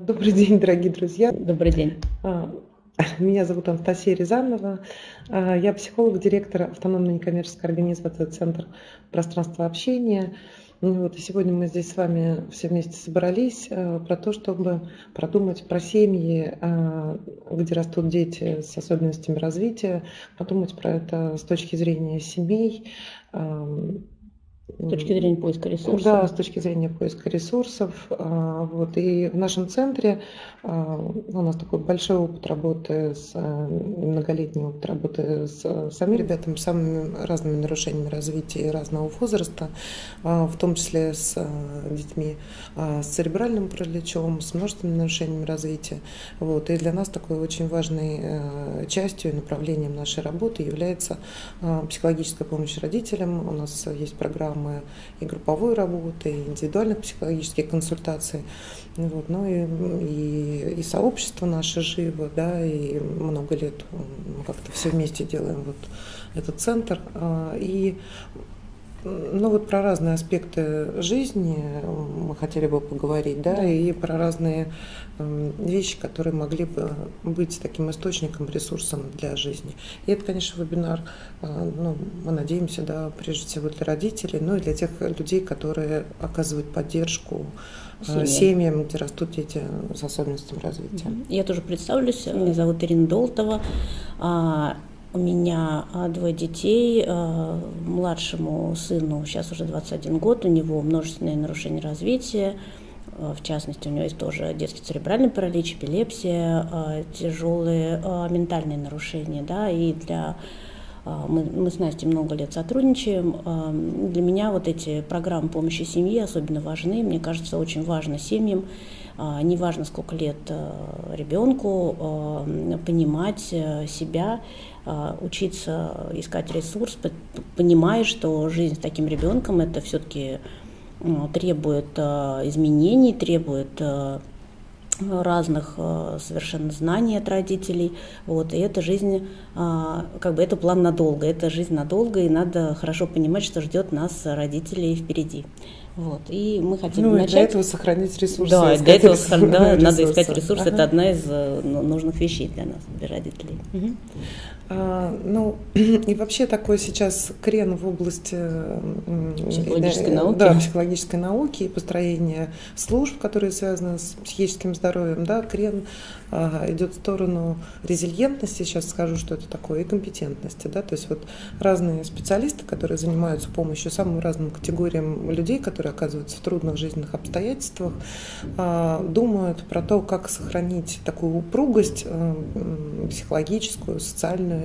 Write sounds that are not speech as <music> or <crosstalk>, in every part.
Добрый день, дорогие друзья. Добрый день. А, меня зовут Анастасия Рязанова. А, я психолог, директор автономной некоммерческой организации «Центр пространства общения». Ну вот, и сегодня мы здесь с вами все вместе собрались а, про то, чтобы продумать про семьи, где растут дети с особенностями развития, подумать про это с точки зрения семей, с точки зрения поиска ресурсов? Да, с точки зрения поиска ресурсов. А, вот. И в нашем центре а, у нас такой большой опыт работы, с, многолетний опыт работы с самими ребятами, с самыми разными нарушениями развития разного возраста, а, в том числе с детьми с церебральным параличом, с множественными нарушениями развития. Вот. И для нас такой очень важной частью и направлением нашей работы является психологическая помощь родителям. У нас есть программа программы и групповой работы, и индивидуальных психологических консультаций. Вот, ну и, и, и сообщество наше живо, да, и много лет мы как-то все вместе делаем вот этот центр. А, и ну вот про разные аспекты жизни мы хотели бы поговорить, да, да. и про разные эм, вещи, которые могли бы быть таким источником, ресурсом для жизни. И это, конечно, вебинар, э, ну, мы надеемся, да, прежде всего для родителей, ну и для тех людей, которые оказывают поддержку э, Семья. семьям, где растут дети с особенностями развития. Я тоже представлюсь, меня зовут Ирина Долтова. У меня а, двое детей. А, младшему сыну сейчас уже 21 год, у него множественные нарушения развития. А, в частности, у него есть тоже детский церебральный паралич, эпилепсия, тяжелые ментальные нарушения. Да, и для мы, мы с Настей много лет сотрудничаем. Для меня вот эти программы помощи семье особенно важны. Мне кажется, очень важно семьям, неважно сколько лет ребенку, понимать э, себя учиться искать ресурс, понимая, что жизнь с таким ребенком это все-таки требует а, изменений, требует а, разных совершенно знаний от родителей. Вот, и эта жизнь, как бы это план надолго, это жизнь надолго, и надо хорошо понимать, что ждет нас родителей впереди. Вот, и мы хотим ну, начать... для этого сохранить ресурсы. Да, для этого да, <laughs> надо искать ресурсы. Ага. Это одна из э, ну, нужных вещей для нас, для родителей. Угу. А, ну, <clears throat> и вообще такой сейчас крен в области психологической науки. Да, психологической науки и построения служб, которые связаны с психическим здоровьем, да, крен а, идет в сторону резильентности, сейчас скажу, что это такое, и компетентности, да, то есть вот разные специалисты, которые занимаются помощью самым разным категориям людей, которые оказываются в трудных жизненных обстоятельствах, а, думают про то, как сохранить такую упругость психологическую, социальную,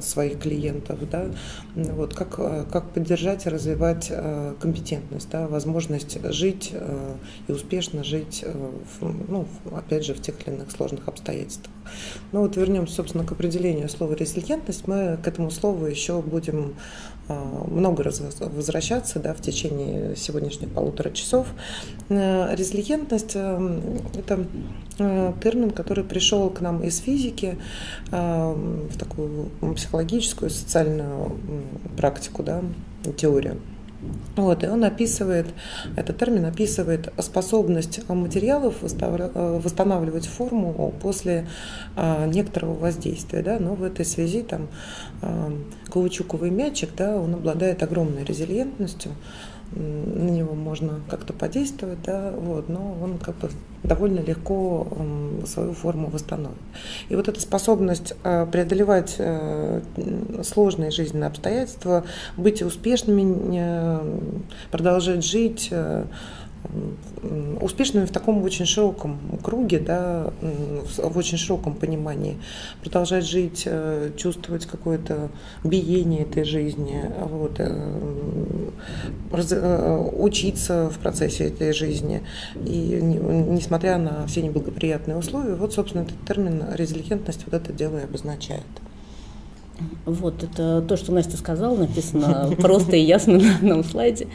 своих клиентов, да, вот как, как поддержать и развивать э, компетентность, да, возможность жить э, и успешно жить, э, в, ну, опять же, в тех или иных сложных обстоятельствах. Ну вот вернемся, собственно, к определению слова резильентность. Мы к этому слову еще будем много раз возвращаться да, в течение сегодняшних полутора часов. Резильентность – это термин, который пришел к нам из физики, в такую психологическую, социальную практику, да, теорию. Вот, и он описывает, этот термин описывает способность материалов восстанавливать форму после а, некоторого воздействия. Да? Но в этой связи там, а, каучуковый мячик, да, он обладает огромной резилиентностью, на него можно как-то подействовать, да, вот, но он как бы довольно легко свою форму восстановит. И вот эта способность э, преодолевать э, сложные жизненные обстоятельства, быть успешными, продолжать жить, э, успешными в таком очень широком круге, да, в очень широком понимании, продолжать жить, э, чувствовать какое-то биение этой жизни, вот, э, э, учиться в процессе этой жизни. И несмотря на все неблагоприятные условия, вот, собственно, этот термин резилиентность вот это дело и обозначает. Вот, это то, что Настя сказала, написано <laughs> просто и ясно на слайде.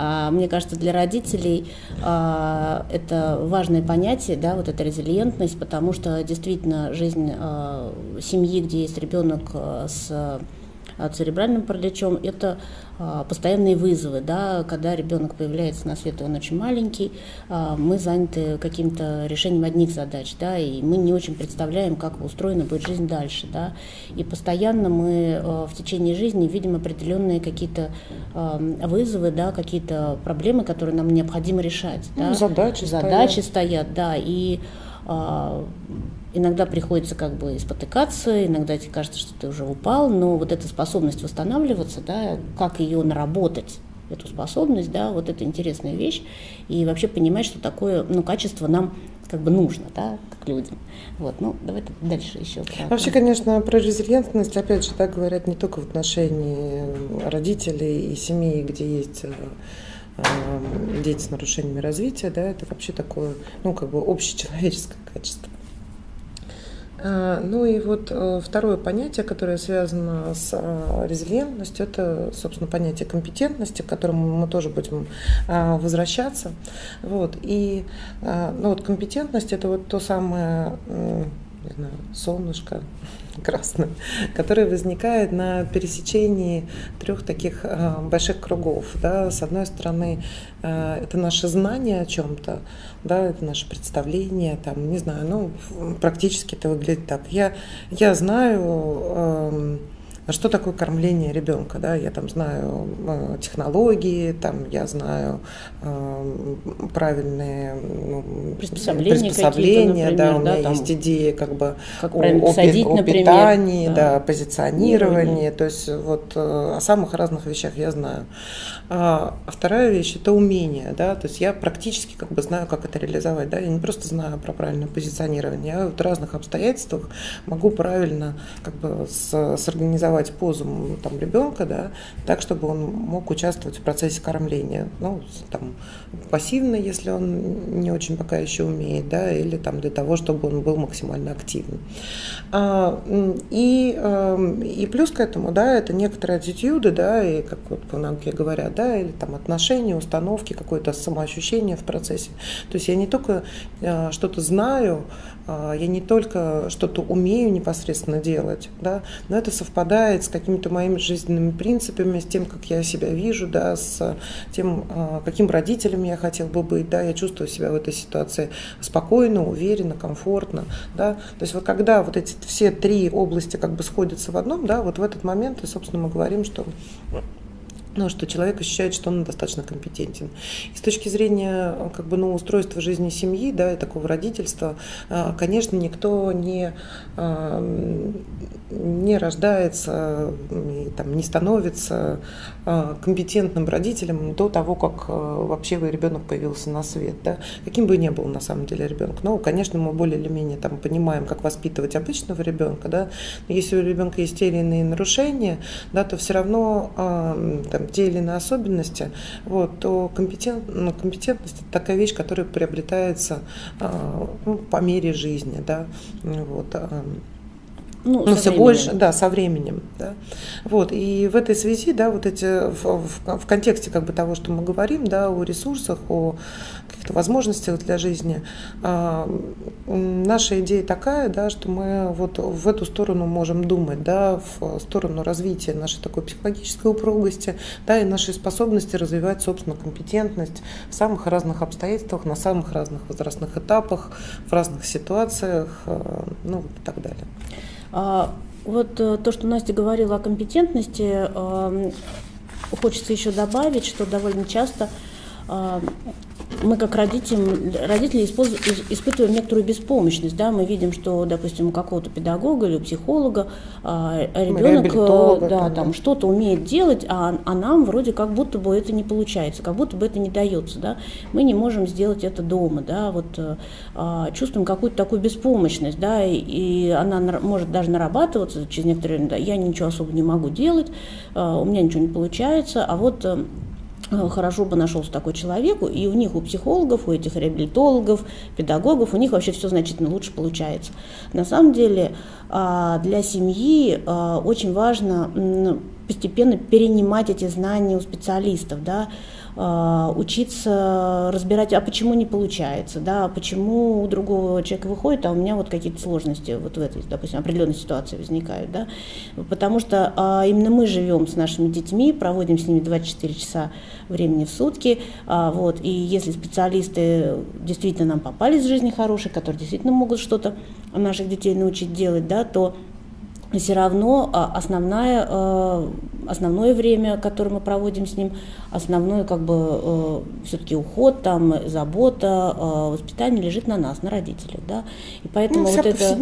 А, мне кажется, для родителей а, это важное понятие, да, вот эта резилиентность, потому что действительно жизнь а, семьи, где есть ребенок с церебральным параличом, это постоянные вызовы, да, когда ребенок появляется на свет, он очень маленький, мы заняты каким-то решением одних задач, да, и мы не очень представляем, как устроена будет жизнь дальше, да, и постоянно мы в течение жизни видим определенные какие-то вызовы, да, какие-то проблемы, которые нам необходимо решать, ну, да, задачи, задачи стоят. стоят, да, и Иногда приходится как бы спотыкаться, иногда тебе кажется, что ты уже упал, но вот эта способность восстанавливаться, да, как ее наработать, эту способность, да, вот это интересная вещь, и вообще понимать, что такое, ну, качество нам как бы нужно, да, как людям. Вот, ну, давай дальше еще. Вообще, конечно, про резилиентность, опять же, так говорят не только в отношении родителей и семей, где есть э, э, дети с нарушениями развития, да, это вообще такое, ну, как бы общечеловеческое качество. А, ну и вот э, второе понятие, которое связано с э, резилиентностью, это, собственно, понятие компетентности, к которому мы тоже будем возвращаться. Вот. И ну вот компетентность – это вот то самое не знаю, солнышко красное, которое возникает на пересечении трех таких э, больших кругов. Да. С одной стороны, э, это наше знание о чем-то, да, это наше представление, там, не знаю, ну, практически это выглядит так. Я, я знаю, э, а что такое кормление ребенка, да, я там знаю э, технологии, там я знаю э, правильные ну, приспособления, приспособления например, да, у меня да, есть идеи как бы как о, о, садить, о питании, да. да, позиционировании, то есть вот э, о самых разных вещах я знаю. А, а вторая вещь это умение, да, то есть я практически как бы знаю, как это реализовать, да, я не просто знаю про правильное позиционирование, я в разных обстоятельствах могу правильно как бы с, сорганизовать позу там ребенка, да, так, чтобы он мог участвовать в процессе кормления, ну, там, пассивно, если он не очень пока еще умеет, да, или там для того, чтобы он был максимально активным. А, и, эм, и плюс к этому, да, это некоторые аттитюды, да, и как вот по науке говорят, да, или там отношения, установки, какое-то самоощущение в процессе. То есть я не только э, что-то знаю, я не только что-то умею непосредственно делать, да, но это совпадает с какими-то моими жизненными принципами, с тем, как я себя вижу, да, с тем, э, каким родителем я хотел бы быть, да, я чувствую себя в этой ситуации спокойно, уверенно, комфортно, да, то есть вот когда вот эти все три области как бы сходятся в одном, да, вот в этот момент, и, собственно, мы говорим, что ну, что человек ощущает, что он достаточно компетентен. И с точки зрения как бы, ну, устройства жизни семьи, да, и такого родительства, а, конечно, никто не, а, не рождается, и, там, не становится компетентным родителем до того, как вообще ребенок появился на свет. Да. Каким бы ни был на самом деле ребенок. Ну, конечно, мы более или менее там, понимаем, как воспитывать обычного ребенка, да, но если у ребенка есть те или иные нарушения, да, то все равно там, те или иные особенности, вот, то компетент, ну, компетентность – это такая вещь, которая приобретается э, ну, по мере жизни. Да, вот, э, ну, ну все временем. больше, да, со временем, да. Вот, и в этой связи, да, вот эти, в, в, в контексте как бы того, что мы говорим, да, о ресурсах, о каких-то возможностях для жизни, а, наша идея такая, да, что мы вот в эту сторону можем думать, да, в сторону развития нашей такой психологической упругости, да, и нашей способности развивать, собственно, компетентность в самых разных обстоятельствах, на самых разных возрастных этапах, в разных ситуациях, а, ну, и так далее. А, вот э, то, что Настя говорила о компетентности, хочется еще добавить, что довольно часто мы как родители, родители испытываем некоторую беспомощность. Да? Мы видим, что, допустим, у какого-то педагога или у психолога а, ребенок э, да, там, что-то умеет делать, а, а нам вроде как будто бы это не получается, как будто бы это не дается. Да? Мы не можем сделать это дома. Да? Вот, э, а, чувствуем какую-то такую беспомощность, да? и, и она может даже нарабатываться через некоторое время. Да? Я ничего особо не могу делать, а, у меня ничего не получается, а вот Э, хорошо бы нашелся такой человек, и у них, у психологов, у этих реабилитологов, педагогов, у них вообще все значительно лучше получается. На самом деле для семьи очень важно постепенно перенимать эти знания у специалистов, да, а, учиться разбирать, а почему не получается, да, а почему у другого человека выходит, а у меня вот какие-то сложности вот в этой, допустим, определенной ситуации возникают, да, потому что а, именно мы живем с нашими детьми, проводим с ними 24 часа времени в сутки, а, вот, и если специалисты действительно нам попались в жизни хорошие, которые действительно могут что-то наших детей научить делать, да, то все равно а, основное, а, основное время, которое мы проводим с ним, основной как бы э, все-таки уход, там, забота, э, воспитание лежит на нас, на родителях, да, и поэтому ну, вот это,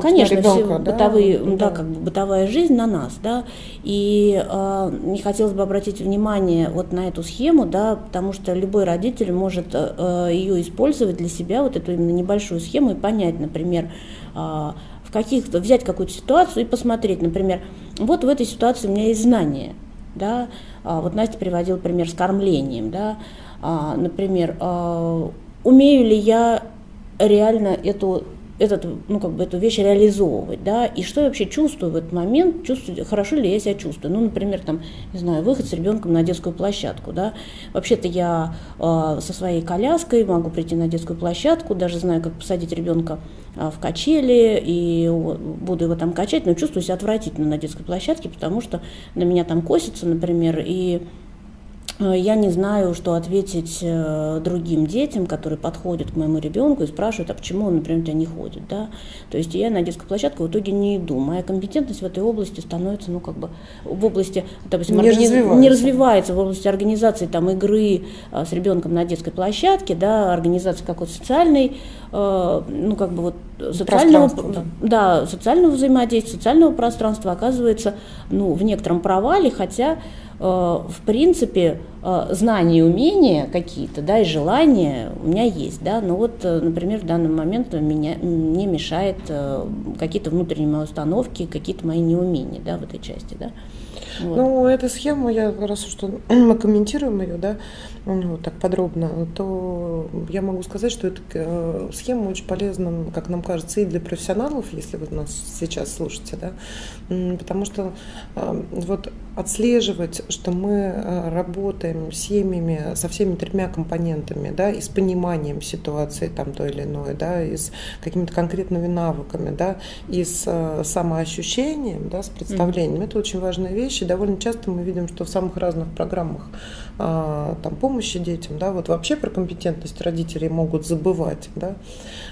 конечно, ребенка, все да? бытовые, да. да, как бы бытовая жизнь на нас, да, и э, не хотелось бы обратить внимание вот на эту схему, да, потому что любой родитель может э, ее использовать для себя, вот эту именно небольшую схему и понять, например, э, в каких-то, взять какую-то ситуацию и посмотреть, например, вот в этой ситуации у меня есть знания, да, а, вот Настя приводила пример с кормлением, да, а, например, а, умею ли я реально эту этот, ну, как бы эту вещь реализовывать, да, и что я вообще чувствую в этот момент, чувствую, хорошо ли я себя чувствую. Ну, например, там, не знаю, выход с ребенком на детскую площадку, да. Вообще-то я э, со своей коляской могу прийти на детскую площадку, даже знаю, как посадить ребенка э, в качели, и буду его там качать, но чувствую себя отвратительно на детской площадке, потому что на меня там косится, например, и я не знаю, что ответить э, другим детям, которые подходят к моему ребенку и спрашивают, а почему он, например, у тебя не ходит, да. То есть я на детскую площадку в итоге не иду. Моя компетентность в этой области становится, ну, как бы, в области, допустим, не, органи... развивается. не развивается, в области организации там игры э, с ребенком на детской площадке, да, организации какой-то социальной, ну, как бы вот социального, да. да, социального взаимодействия, социального пространства оказывается, ну, в некотором провале, хотя Э, в принципе, э, знания и умения какие-то, да, и желания у меня есть, да, но вот, э, например, в данный момент меня, мне мешает какие-то внутренние мои установки, какие-то мои неумения, да, в этой части, да. Вот. Ну, эта схема, я раз что <clears throat> мы комментируем ее, да, ну, так подробно, то я могу сказать, что эта э, схема очень полезна, как нам кажется, и для профессионалов, если вы нас сейчас слушаете, да, потому что э, вот отслеживать, что мы э, работаем с семьями со всеми тремя компонентами, да, и с пониманием ситуации там той или иной, да, и с какими-то конкретными навыками, да, и с самоощущением, да, с представлением, mm-hmm. это очень важная вещь, и довольно часто мы видим, что в самых разных программах там, помощи детям, да, вот вообще про компетентность родителей могут забывать, да,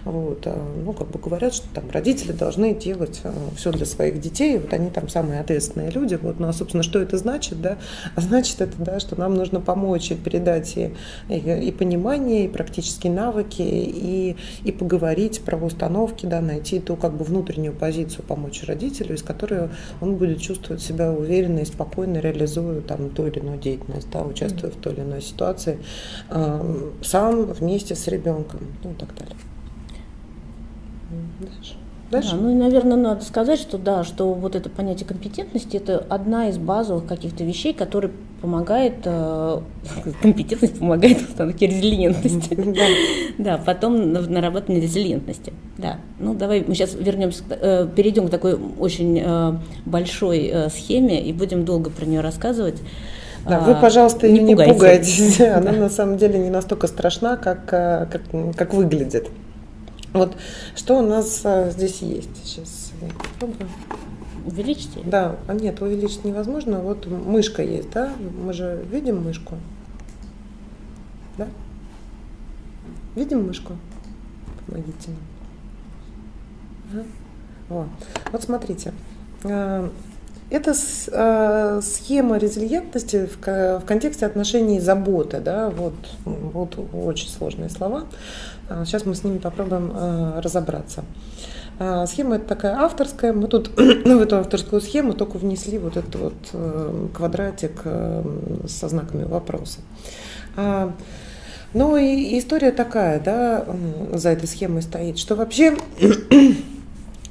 вот, а, ну, как бы говорят, что там родители должны делать а, все для своих детей, вот они там самые ответственные люди, вот, ну, а, собственно, что это значит, да, а значит это, да, что нам нужно помочь и передать и, и, и понимание, и практические навыки, и, и поговорить про установки, да, найти ту, как бы, внутреннюю позицию помочь родителю, из которой он будет чувствовать себя уверенно и спокойно, реализуя там ту или иную деятельность, да, участвуя в той или иной ситуации, сам вместе с ребенком, ну и так далее. Дальше. Дальше? Да, ну и, наверное, надо сказать, что да, что вот это понятие компетентности это одна из базовых каких-то вещей, которые помогает, э, <laughs> компетентность помогает установке резилиентности. Да. потом наработанной резилиентности. Да, ну давай мы сейчас вернемся, э, перейдем к такой очень э, большой э, схеме и будем долго про нее рассказывать. Да, вы, пожалуйста, не, не пугайтесь. <laughs> Она на самом деле не настолько страшна, как, э, как, как выглядит. Вот что у нас а, здесь есть? Сейчас попробую. Увеличить? Да, а нет, увеличить невозможно. Вот мышка есть, да? Мы же видим мышку? Да? Видим мышку? Помогите нам. Ага. Вот. вот смотрите. А, это э, схема резилиентности в, контексте отношений заботы. Да? Вот, вот очень сложные слова. Сейчас а, мы с ними попробуем э, разобраться. А, схема это такая авторская. Мы тут <clears throat> в эту авторскую схему только внесли вот этот вот э, квадратик со знаками вопроса. Ну и история такая, да, за этой схемой стоит, что вообще <clears throat>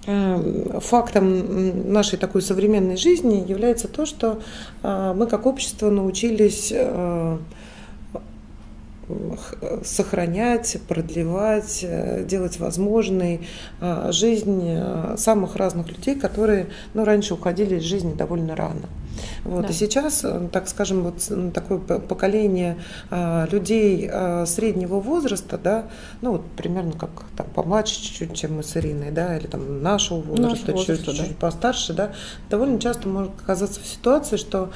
фактом нашей такой современной жизни является то, что э, мы как общество научились э, сохранять, продлевать, э, делать возможной э, жизнь э, самых разных людей, которые ну, раньше уходили из жизни довольно рано. Вот. Да. И сейчас, так скажем, вот такое поколение людей среднего возраста, да, ну вот примерно как там помладше чуть-чуть, чем мы с Ириной, да, или там нашего возраста, Наш возраст, чуть-чуть да. постарше, да, довольно часто может оказаться в ситуации, что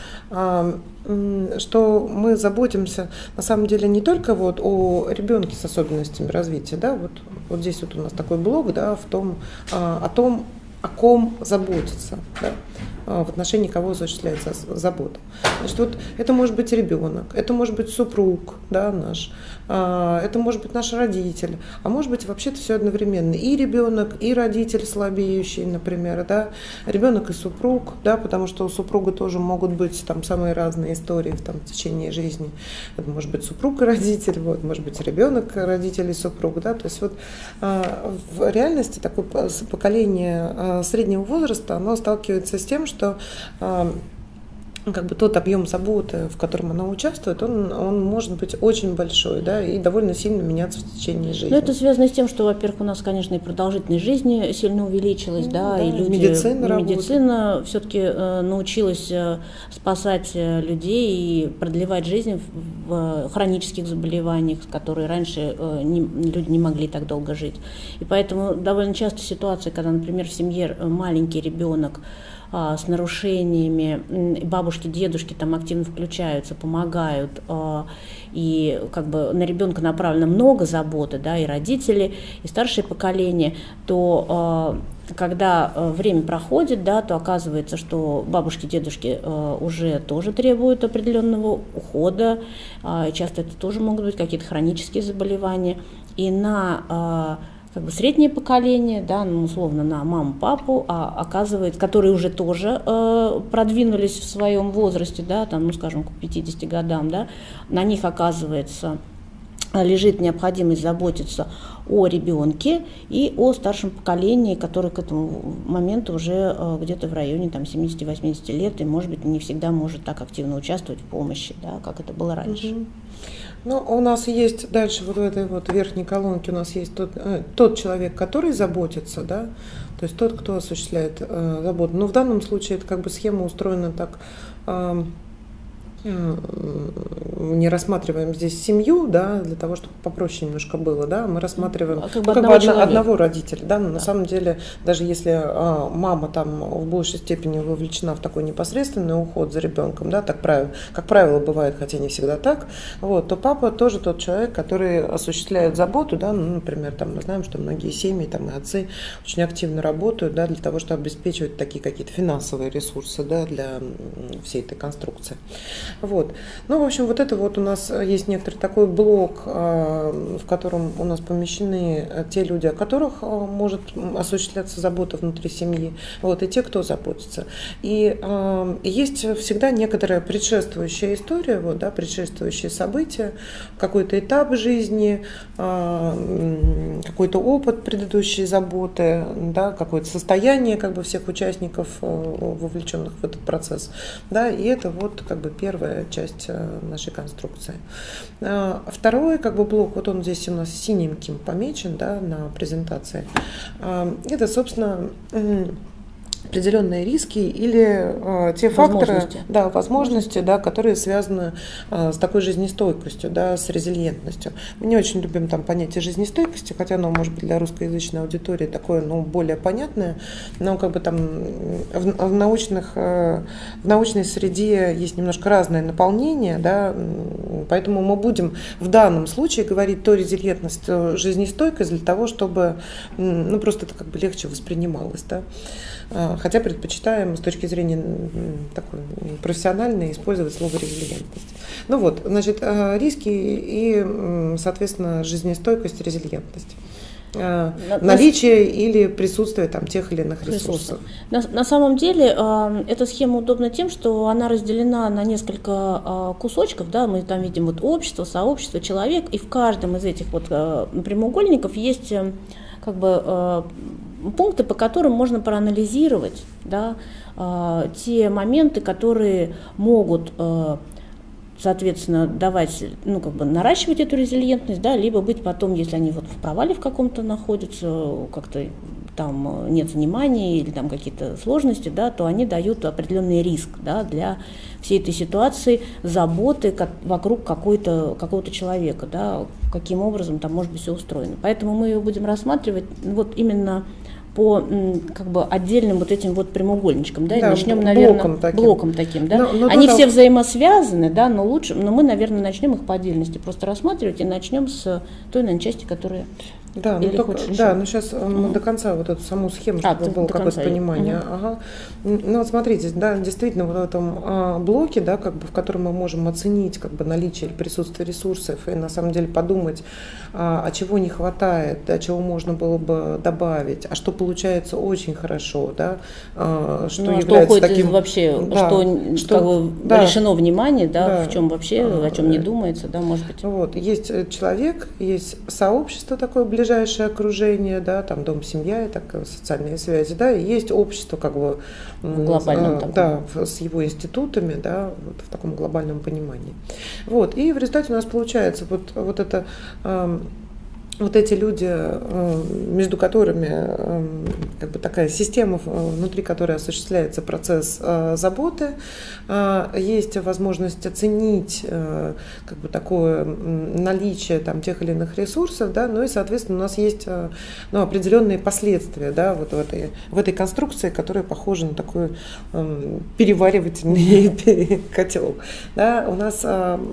что мы заботимся на самом деле не только вот о ребенке с особенностями развития, да, вот, вот здесь вот у нас такой блок, да, в том, а, о том, о ком заботиться, да, а, в отношении кого осуществляется забота. Значит, вот это может быть ребенок, это может быть супруг да, наш, а, это может быть наш родитель, а может быть вообще-то все одновременно. И ребенок, и родитель слабеющий, например, да, ребенок и супруг, да, потому что у супруга тоже могут быть там самые разные истории там, в течение жизни. Это может быть супруг и родитель, вот, может быть ребенок, родитель и супруг, да, то есть вот а, в реальности такое поколение среднего возраста, оно сталкивается с тем, что что как бы тот объем заботы, в котором она участвует, он, он может быть очень большой, да, и довольно сильно меняться в течение жизни. Но это связано с тем, что, во-первых, у нас, конечно, и продолжительность жизни сильно увеличилась, ну, да, да, и люди, медицина, медицина все-таки э, научилась э, спасать э, людей и продлевать жизнь в, хронических заболеваниях, которые раньше э, не, люди не могли так долго жить. И поэтому довольно часто ситуация, когда, например, в семье маленький ребенок, а, с нарушениями, бабушки, дедушки там активно включаются, помогают, а, и как бы на ребенка направлено много заботы, да, и родители, и старшее поколение, то а, когда время проходит, да, то оказывается, что бабушки, дедушки уже тоже требуют определенного ухода, часто это тоже могут быть какие-то хронические заболевания, и на как бы среднее поколение, да, ну, условно на маму, папу, а оказывается, которые уже тоже э, продвинулись в своем возрасте, да, там, ну, скажем, к 50 годам, да, на них оказывается лежит необходимость заботиться о ребенке и о старшем поколении, которое к этому моменту уже э, где-то в районе там, 70-80 лет и, может быть, не всегда может так активно участвовать в помощи, да, как это было раньше. Угу. Ну, у нас есть дальше вот в этой вот верхней колонке у нас есть тот, э, тот человек, который заботится, да, то есть тот, кто осуществляет э, заботу. Но в данном случае это как бы схема устроена так. Э, не рассматриваем здесь семью, да, для того, чтобы попроще немножко было, да, мы рассматриваем а как бы, ну, одного, как бы одного родителя, да, но да. на самом деле, даже если а, мама там в большей степени вовлечена в такой непосредственный уход за ребенком, да, так правило, как правило бывает, хотя не всегда так, вот, то папа тоже тот человек, который осуществляет заботу, да, ну, например, там мы знаем, что многие семьи, там и отцы очень активно работают, да, для того, чтобы обеспечивать такие какие-то финансовые ресурсы, да, для всей этой конструкции. Вот. Ну, в общем, вот это вот у нас есть некоторый такой блок, э, в котором у нас помещены э, те люди, о которых э, может осуществляться забота внутри семьи, вот, и те, кто заботится. И э, есть всегда некоторая предшествующая история, вот, да, предшествующие события, какой-то этап жизни, э, какой-то опыт предыдущей заботы, да, какое-то состояние как бы всех участников, вовлеченных в этот процесс. Да, и это вот как бы первое первая часть э, нашей конструкции. А второй как бы блок, вот он здесь у нас синеньким помечен да, на презентации. А, это, собственно, определенные риски или э, те факторы, да, возможности, да, которые связаны э, с такой жизнестойкостью, да, с резилиентностью. Мы не очень любим там понятие жизнестойкости, хотя оно может быть для русскоязычной аудитории такое, ну, более понятное, но как бы там в, в научных, э, в научной среде есть немножко разное наполнение, да, поэтому мы будем в данном случае говорить то резилиентность, то жизнестойкость для того, чтобы, ну, просто это как бы легче воспринималось, да. А, хотя предпочитаем с точки зрения такой профессиональной использовать слово резилиентность. Ну вот, значит, а, риски и, соответственно, жизнестойкость, резилиентность а, наличие или присутствие там тех или иных ресурсов. На, на самом деле э, эта схема удобна тем, что она разделена на несколько э, кусочков, да, мы там видим вот общество, сообщество, человек, и в каждом из этих вот э, прямоугольников есть э, как бы пункты, по которым можно проанализировать да, э, те моменты, которые могут э, соответственно, давать, ну, как бы наращивать эту резилиентность, да, либо быть потом, если они вот в провале в каком-то находятся, как-то там нет внимания или там какие-то сложности, да, то они дают определенный риск, да, для всей этой ситуации, заботы как, вокруг какой-то, какого-то человека, да, каким образом там может быть все устроено. Поэтому мы ее будем рассматривать вот именно по как бы отдельным вот этим вот прямоугольничкам, да, да начнем, наверное, блоком таким, блоком таким да. Но, но Они все взаимосвязаны, да, но лучше, но мы, наверное, начнем их по отдельности просто рассматривать и начнем с той, наверное, части, которая да, ну, только, да, но сейчас ну. до конца вот эту саму схему, а, чтобы было какое-то понимание. Угу. Ага. Ну вот смотрите, да, действительно вот в этом а, блоке, да, как бы в котором мы можем оценить как бы наличие или присутствие ресурсов и на самом деле подумать, а, а чего не хватает, да, чего можно было бы добавить, а что получается очень хорошо, да, а, что ну, а является что таким вообще, да, что, что как бы да, решено внимание, да, да, в чем вообще, а, о чем не думается, да, может быть. Вот есть э, человек, есть сообщество такое ближайшее окружение, да, там дом, семья, и так, социальные связи, да, и есть общество как бы глобальном э, да, с его институтами, да, вот в таком глобальном понимании. Вот, и в результате у нас получается вот, вот это эм, вот эти люди, э, между которыми э, как бы такая система, э, внутри которой осуществляется процесс заботы, есть возможность оценить как бы такое наличие там, тех или иных ресурсов, да, ну и, соответственно, у нас есть ну, определенные последствия да, вот в, этой, в этой конструкции, которая похожа на такой переваривательный <laughs> котел. Да. У нас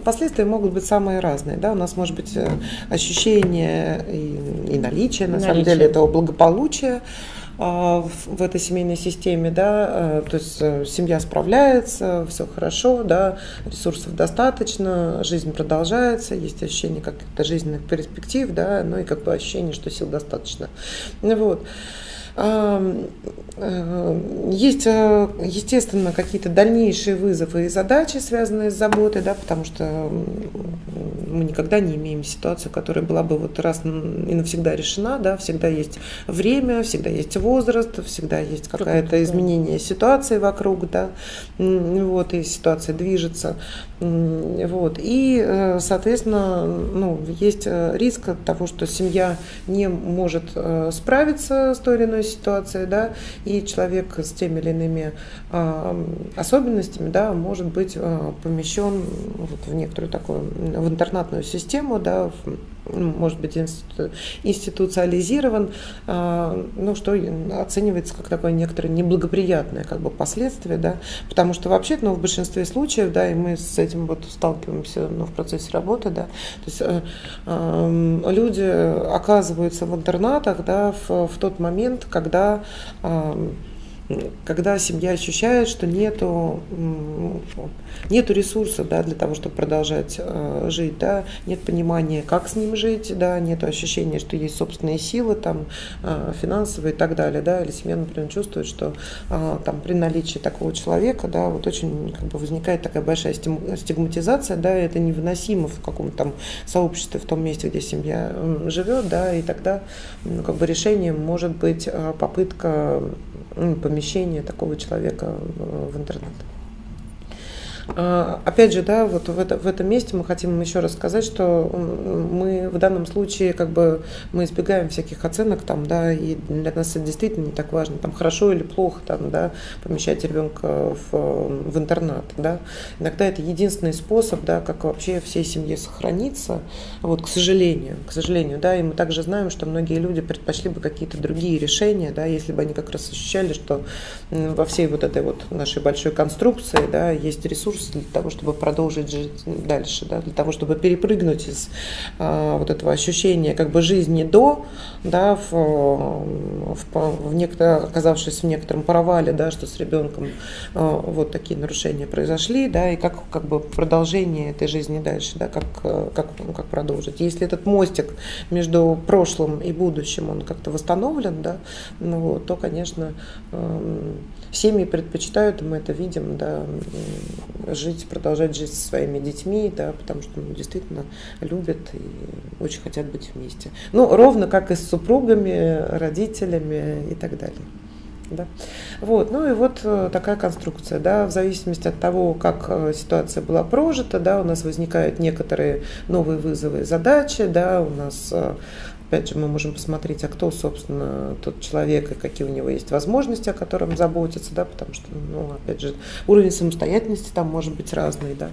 последствия могут быть самые разные. Да. У нас может быть ощущение и, и наличие, на наличие. самом деле, этого благополучия а, в, в этой семейной системе, да, а, то есть э, семья справляется, все хорошо, да, ресурсов достаточно, жизнь продолжается, есть ощущение каких-то жизненных перспектив, да, ну и как бы ощущение, что сил достаточно. Вот. Э, есть, э, естественно, какие-то дальнейшие вызовы и задачи, связанные с заботой, да, потому что мы никогда не имеем ситуацию, которая была бы вот раз и навсегда решена, да, всегда есть время, всегда есть возраст, всегда есть какое-то изменение ситуации вокруг, да, вот, и ситуация движется, вот, и, э, соответственно, ну, есть риск того, что семья не может справиться с той или иной ситуации, да, и человек с теми или иными э, особенностями, да, может быть э, помещен вот в некоторую такую, в интернатную систему, да, в, может быть институциализирован, э, ну, что оценивается как такое некоторое неблагоприятное как бы последствие, да, потому что вообще, ну, в большинстве случаев, да, и мы с этим вот сталкиваемся, ну, в процессе работы, да, то есть э, э, люди оказываются в интернатах, да, в, в тот момент, когда когда семья ощущает, что нету, нету ресурса да, для того, чтобы продолжать э, жить, да, нет понимания, как с ним жить, да, нет ощущения, что есть собственные силы, там, э, финансовые и так далее, да, или семья, например, чувствует, что э, там, при наличии такого человека, да, вот очень как бы, возникает такая большая стигматизация, да, это невыносимо в каком-то там сообществе, в том месте, где семья живет, да, и тогда ну, как бы решением может быть попытка помещение такого человека в интернет. А, опять же, да, вот в, это, в этом месте мы хотим еще раз сказать, что мы в данном случае как бы мы избегаем всяких оценок там, да, и для нас это действительно не так важно, там хорошо или плохо там, да, помещать ребенка в, в интернат, да. Иногда это единственный способ, да, как вообще всей семье сохраниться, вот, к сожалению, к сожалению, да, и мы также знаем, что многие люди предпочли бы какие-то другие решения, да, если бы они как раз ощущали, что во всей вот этой вот нашей большой конструкции, да, есть ресурсы ресурс для того, чтобы продолжить жить дальше, да, для того, чтобы перепрыгнуть из а, вот этого ощущения как бы жизни до, да, в, в, в некотор, оказавшись в некотором провале, да, что с ребенком а, вот такие нарушения произошли, да, и как, как бы продолжение этой жизни дальше, да, как, как, как продолжить. Если этот мостик между прошлым и будущим, он как-то восстановлен, да, ну, то, конечно, семьи предпочитают, мы это видим, да, жить, продолжать жить со своими детьми, да, потому что ну, действительно любят и очень хотят быть вместе. Ну, ровно как и с супругами, родителями и так далее. Да? Вот, ну и вот э, такая конструкция, да, в зависимости от того, как э, ситуация была прожита, да, у нас возникают некоторые новые вызовы и задачи, да, у нас э, Опять же, мы можем посмотреть, а кто, собственно, тот человек и какие у него есть возможности, о котором заботиться, да, потому что, ну, опять же, уровень самостоятельности там может быть разный, да.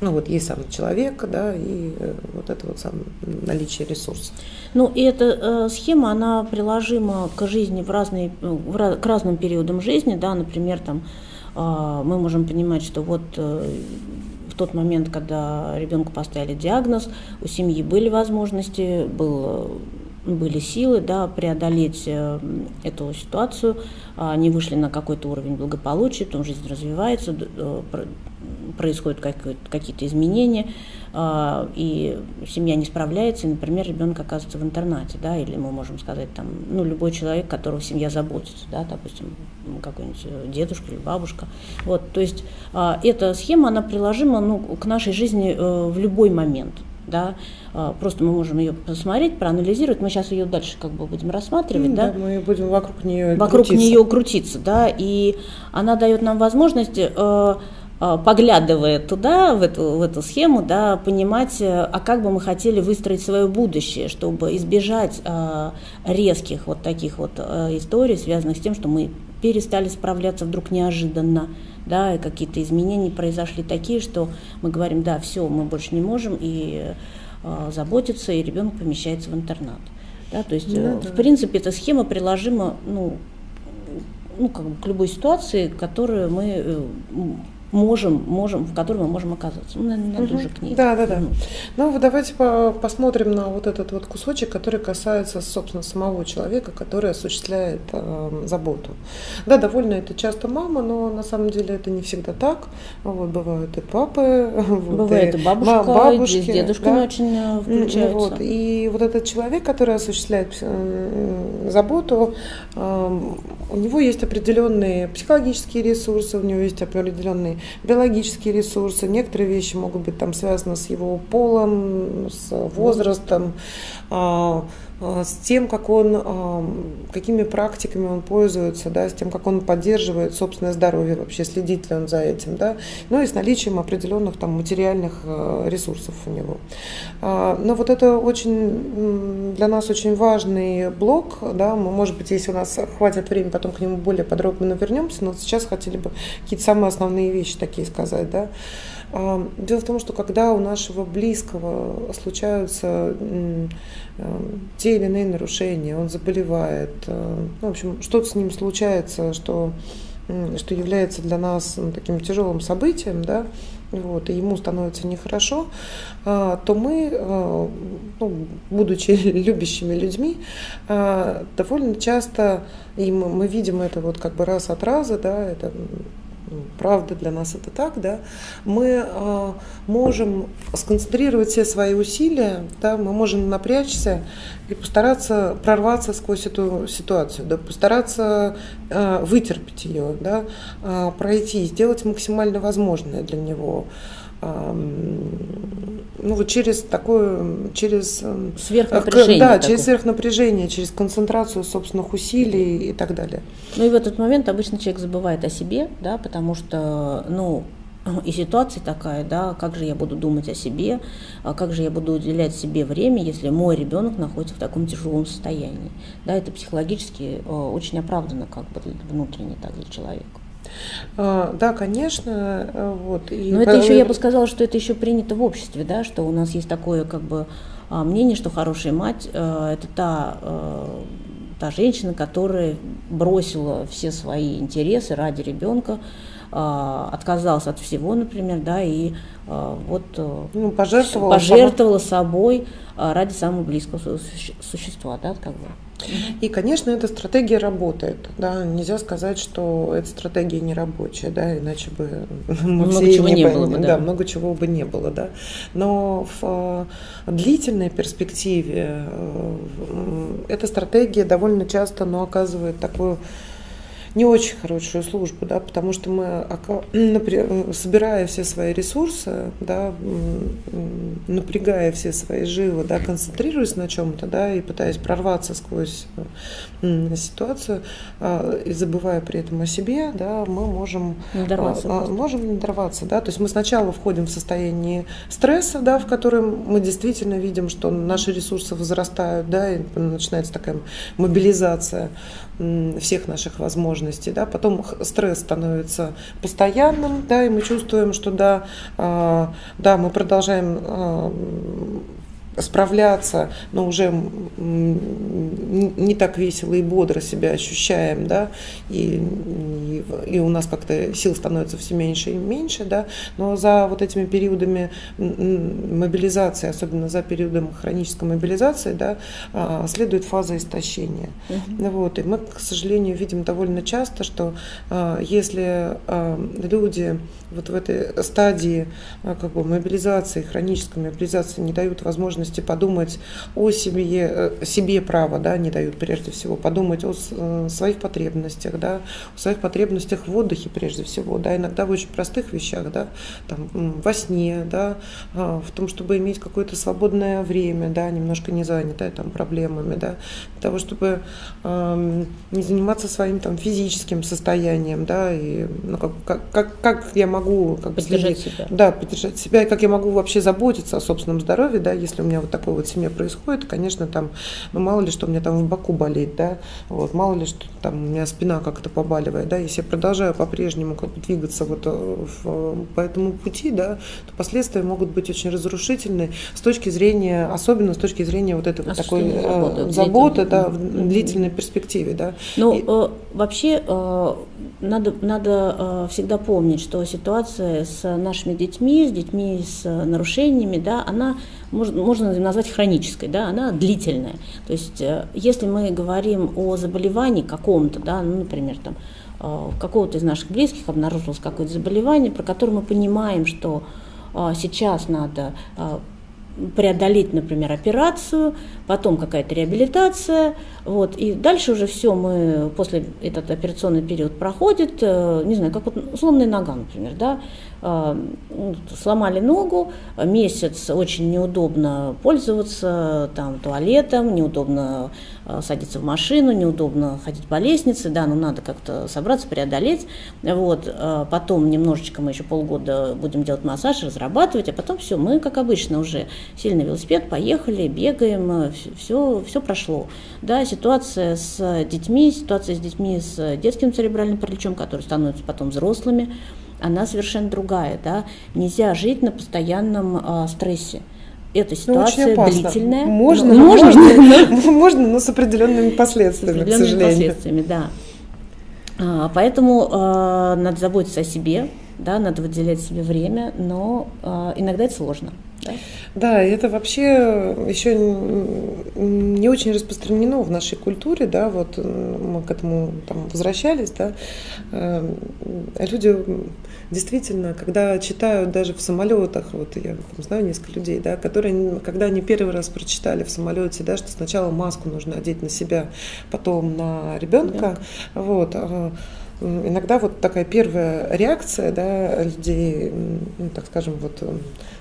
Ну вот есть сам человек, да, и э, вот это вот сам наличие ресурсов. Ну и эта э, схема, она приложима к жизни в разные, в, к разным периодам жизни, да, например, там э, мы можем понимать, что вот э, тот момент, когда ребенку поставили диагноз, у семьи были возможности, был были силы да, преодолеть э, эту ситуацию, они вышли на какой-то уровень благополучия, потом жизнь развивается, э, происходят какие-то изменения, а, и семья не справляется, и, например, ребенок оказывается в интернате, да, или мы можем сказать, там, ну, любой человек, которого семья заботится, да, допустим, какой-нибудь э, дедушка или бабушка. Вот, то есть а, эта схема, она приложима ну, к нашей жизни в любой момент да, а, просто мы можем ее посмотреть, проанализировать, мы сейчас ее дальше как бы будем рассматривать, mm, да, да, мы будем вокруг нее вокруг крутиться. нее крутиться, да, и она дает нам возможность э, э, поглядывая туда, в эту, в эту схему, да, понимать, э, а как бы мы хотели выстроить свое будущее, чтобы избежать э, резких вот таких вот э, историй, связанных с тем, что мы перестали справляться вдруг неожиданно, да, и какие-то изменения произошли такие, что мы говорим, да, все, мы больше не можем и э, заботиться, и ребенок помещается в интернат. Да, то есть, ну, да. в принципе, эта схема приложима ну, ну, как бы к любой ситуации, которую мы э, можем, можем, в которой мы можем оказаться. Ну, наверное, надо угу. уже к ней. Да, да, да. Ну, давайте по посмотрим на вот этот вот кусочек, который касается, собственно, самого человека, который осуществляет э, заботу. Да, довольно это часто мама, но на самом деле это не всегда так. Вот, бывают и папы. <laughs> Бывает и, и бабушка, бабушки, и дедушка да. очень э, включаются. Вот, и вот этот человек, который осуществляет э, заботу, э, у него есть определенные психологические ресурсы, у него есть определенные биологические ресурсы, некоторые вещи могут быть там связаны с его полом, с возрастом, а, с тем, как он, а, какими практиками он пользуется, да, с тем, как он поддерживает собственное здоровье, вообще следит ли он за этим, да, ну и с наличием определенных там материальных ресурсов у него. Но вот это очень для нас очень важный блок, да, мы, может быть, если у нас хватит времени, потом к нему более подробно вернемся, но сейчас хотели бы какие-то самые основные вещи такие сказать, да. Дело в том, что когда у нашего близкого случаются те или иные нарушения, он заболевает, э, ну, в общем, что-то с ним случается, что, что является для нас ну, таким тяжелым событием, да, вот, и ему становится нехорошо, а, то мы, э, ну, будучи <laughs> любящими людьми, э, довольно часто, и мы видим это вот как бы раз от раза, да, это правда для нас это так, да, мы э, можем сконцентрировать все свои усилия, да, мы можем напрячься и постараться прорваться сквозь эту ситуацию, да, постараться э, вытерпеть ее, да, э, пройти, сделать максимально возможное для него ну вот через такое, через эм, сверхнапряжение, да, такое. через сверхнапряжение, через концентрацию собственных усилий и так далее. Ну и в этот момент обычно человек забывает о себе, да, потому что, ну, и ситуация такая, да, как же я буду думать о себе, а как же я буду уделять себе время, если мой ребенок находится в таком тяжелом состоянии. Да, это психологически э, очень оправданно как бы внутренне так для человека. А, да, конечно. Э, вот, и Но это еще, я бы сказала, что это еще принято в обществе, да, что у нас есть такое как бы а, мнение, что хорошая мать э, это та, э, та женщина, которая бросила все свои интересы ради ребенка, а, отказалась от всего, например, да, и вот ну, пожертвовала, пожертвовала собой ради самого близкого существа, да, как бы. И, конечно, эта стратегия работает. Да? Нельзя сказать, что эта стратегия не рабочая, да? иначе бы мы много все чего не, не было бы. Да. да, много чего бы не было. Да? Но в э, длительной перспективе э, эта стратегия довольно часто ну, оказывает такую не очень хорошую службу, да, потому что мы, <clears throat> например, собирая все свои ресурсы, да, напрягая все свои жилы, да, концентрируясь на чем-то, да, и пытаясь прорваться сквозь ситуацию, а, и забывая при этом о себе, да, мы можем надорваться, а, можем надорваться, да, то есть мы сначала входим в состояние стресса, да, в котором мы действительно видим, что наши ресурсы возрастают, да, и начинается такая мобилизация всех наших возможностей, да, потом стресс становится постоянным, да, и мы чувствуем, что да, а, да, мы продолжаем а, справляться, но уже не так весело и бодро себя ощущаем, да, и, и, и у нас как-то сил становится все меньше и меньше, да, но за вот этими периодами мобилизации, особенно за периодом хронической мобилизации, да, а, следует фаза истощения. Uh-huh. Вот, и мы, к сожалению, видим довольно часто, что а, если а, люди вот в этой стадии как бы мобилизации, хронической мобилизации не дают возможности подумать о себе, э, себе право, да, не дают прежде всего подумать о э, своих потребностях, да, о своих потребностях в отдыхе прежде всего, да, иногда в очень простых вещах, да, там, во сне, да, а, в том, чтобы иметь какое-то свободное время, да, немножко не занятое там проблемами, да, для того, чтобы э, не заниматься своим там физическим состоянием, да, и ну, как, как, как, как я могу как поддержать себя. Да, поддержать себя, и как я могу вообще заботиться о собственном здоровье, да, если у меня вот такое вот семье происходит, конечно, там, ну, мало ли, что у меня там в боку болит, да, вот, мало ли, что там у меня спина как-то побаливает, да, если я продолжаю по-прежнему как бы двигаться вот э, в, по этому пути, да, то последствия могут быть очень разрушительны с точки зрения, особенно с точки зрения вот этой вот такой заботы, заботы да, в длительной перспективе, да. Ну, и... э, вообще э, надо, надо э, всегда помнить, что ситуация с нашими детьми, с детьми с нарушениями, да, она можно, можно назвать хронической, да, она длительная. То есть, э, если мы говорим о заболевании каком-то, да, ну, например, там, э, какого-то из наших близких обнаружилось какое-то заболевание, про которое мы понимаем, что сейчас надо преодолеть, например, операцию, потом какая-то реабилитация, вот, и дальше уже все мы, после этот операционный период проходит, не знаю, как вот сломанная нога, например, да, сломали ногу, месяц очень неудобно пользоваться там, туалетом, неудобно а, садиться в машину, неудобно ходить по лестнице, да, но ну, надо как-то собраться, преодолеть. Вот. А потом немножечко мы еще полгода будем делать массаж, разрабатывать, а потом все, мы, как обычно, уже сильный велосипед, поехали, бегаем, все, все прошло. Да, ситуация с детьми, ситуация с детьми с детским церебральным параличом, которые становятся потом взрослыми, она совершенно другая. Да? Нельзя жить на постоянном э, стрессе. Эта ну, ситуация ну, длительная. Можно, но, можно, можно, <laughs> можно, но с определенными последствиями, с определенными к сожалению. последствиями, да. А, поэтому э, надо заботиться о себе, да, надо выделять себе время, но э, иногда это сложно. Да? да, это вообще еще не очень распространено в нашей культуре, да, вот мы к этому там возвращались, да, э, люди действительно, когда читают даже в самолетах, вот я там, знаю несколько людей, да, которые, когда они первый раз прочитали в самолете, да, что сначала маску нужно одеть на себя, потом на ребенка, да. вот, а, иногда вот такая первая реакция да, людей, ну, так скажем, вот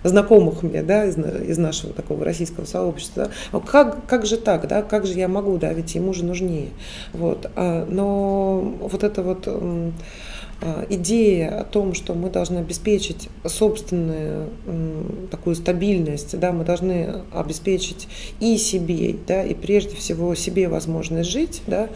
знакомых мне, да, из, из нашего такого российского сообщества, да, как, как же так, да, как же я могу, да, ведь ему же нужнее. Вот. А, но вот это вот а, идея о том, что мы должны обеспечить собственную такую стабильность, да, мы должны обеспечить и себе, да, и прежде всего себе возможность жить, да,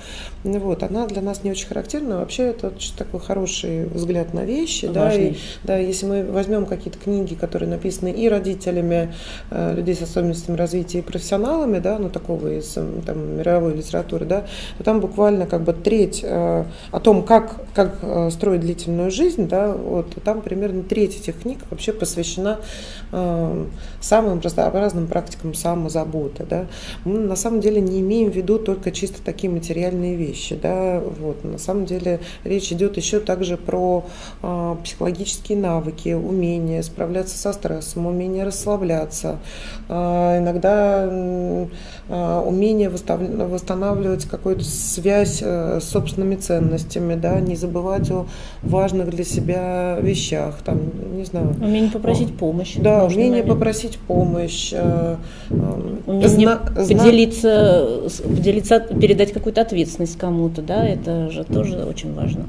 вот, она для нас не очень характерна. Вообще это очень такой хороший взгляд на вещи, да, и, да, если мы возьмем какие-то книги, которые написаны и родителями э, людей с особенностями развития, и профессионалами, да, ну такого из там, мировой литературы, да, то там буквально как бы треть э, о том, как, как э, строить строить длительную жизнь, да, вот, там примерно треть этих книг вообще посвящена э, самым разнообразным практикам самозаботы. Да. Мы на самом деле не имеем в виду только чисто такие материальные вещи. Да, вот, на самом деле речь идет еще также про э, психологические навыки, умение справляться со стрессом, умение расслабляться, э, иногда э, умение восстанавливать какую-то связь э, с собственными ценностями, да, не забывать о важных для себя вещах, там, не знаю. Умение попросить помощь. Да, умение момент. попросить помощь. Э, умение зна- поделиться, поделиться, передать какую-то ответственность кому-то, да, это же тоже очень важно.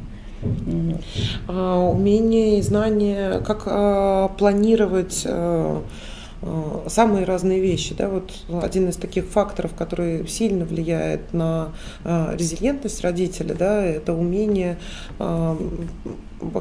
А, умение и знание, как а, планировать э, Э, самые разные вещи. Да? Вот один из таких факторов, который сильно влияет на э, резилиентность родителя, да, это умение э,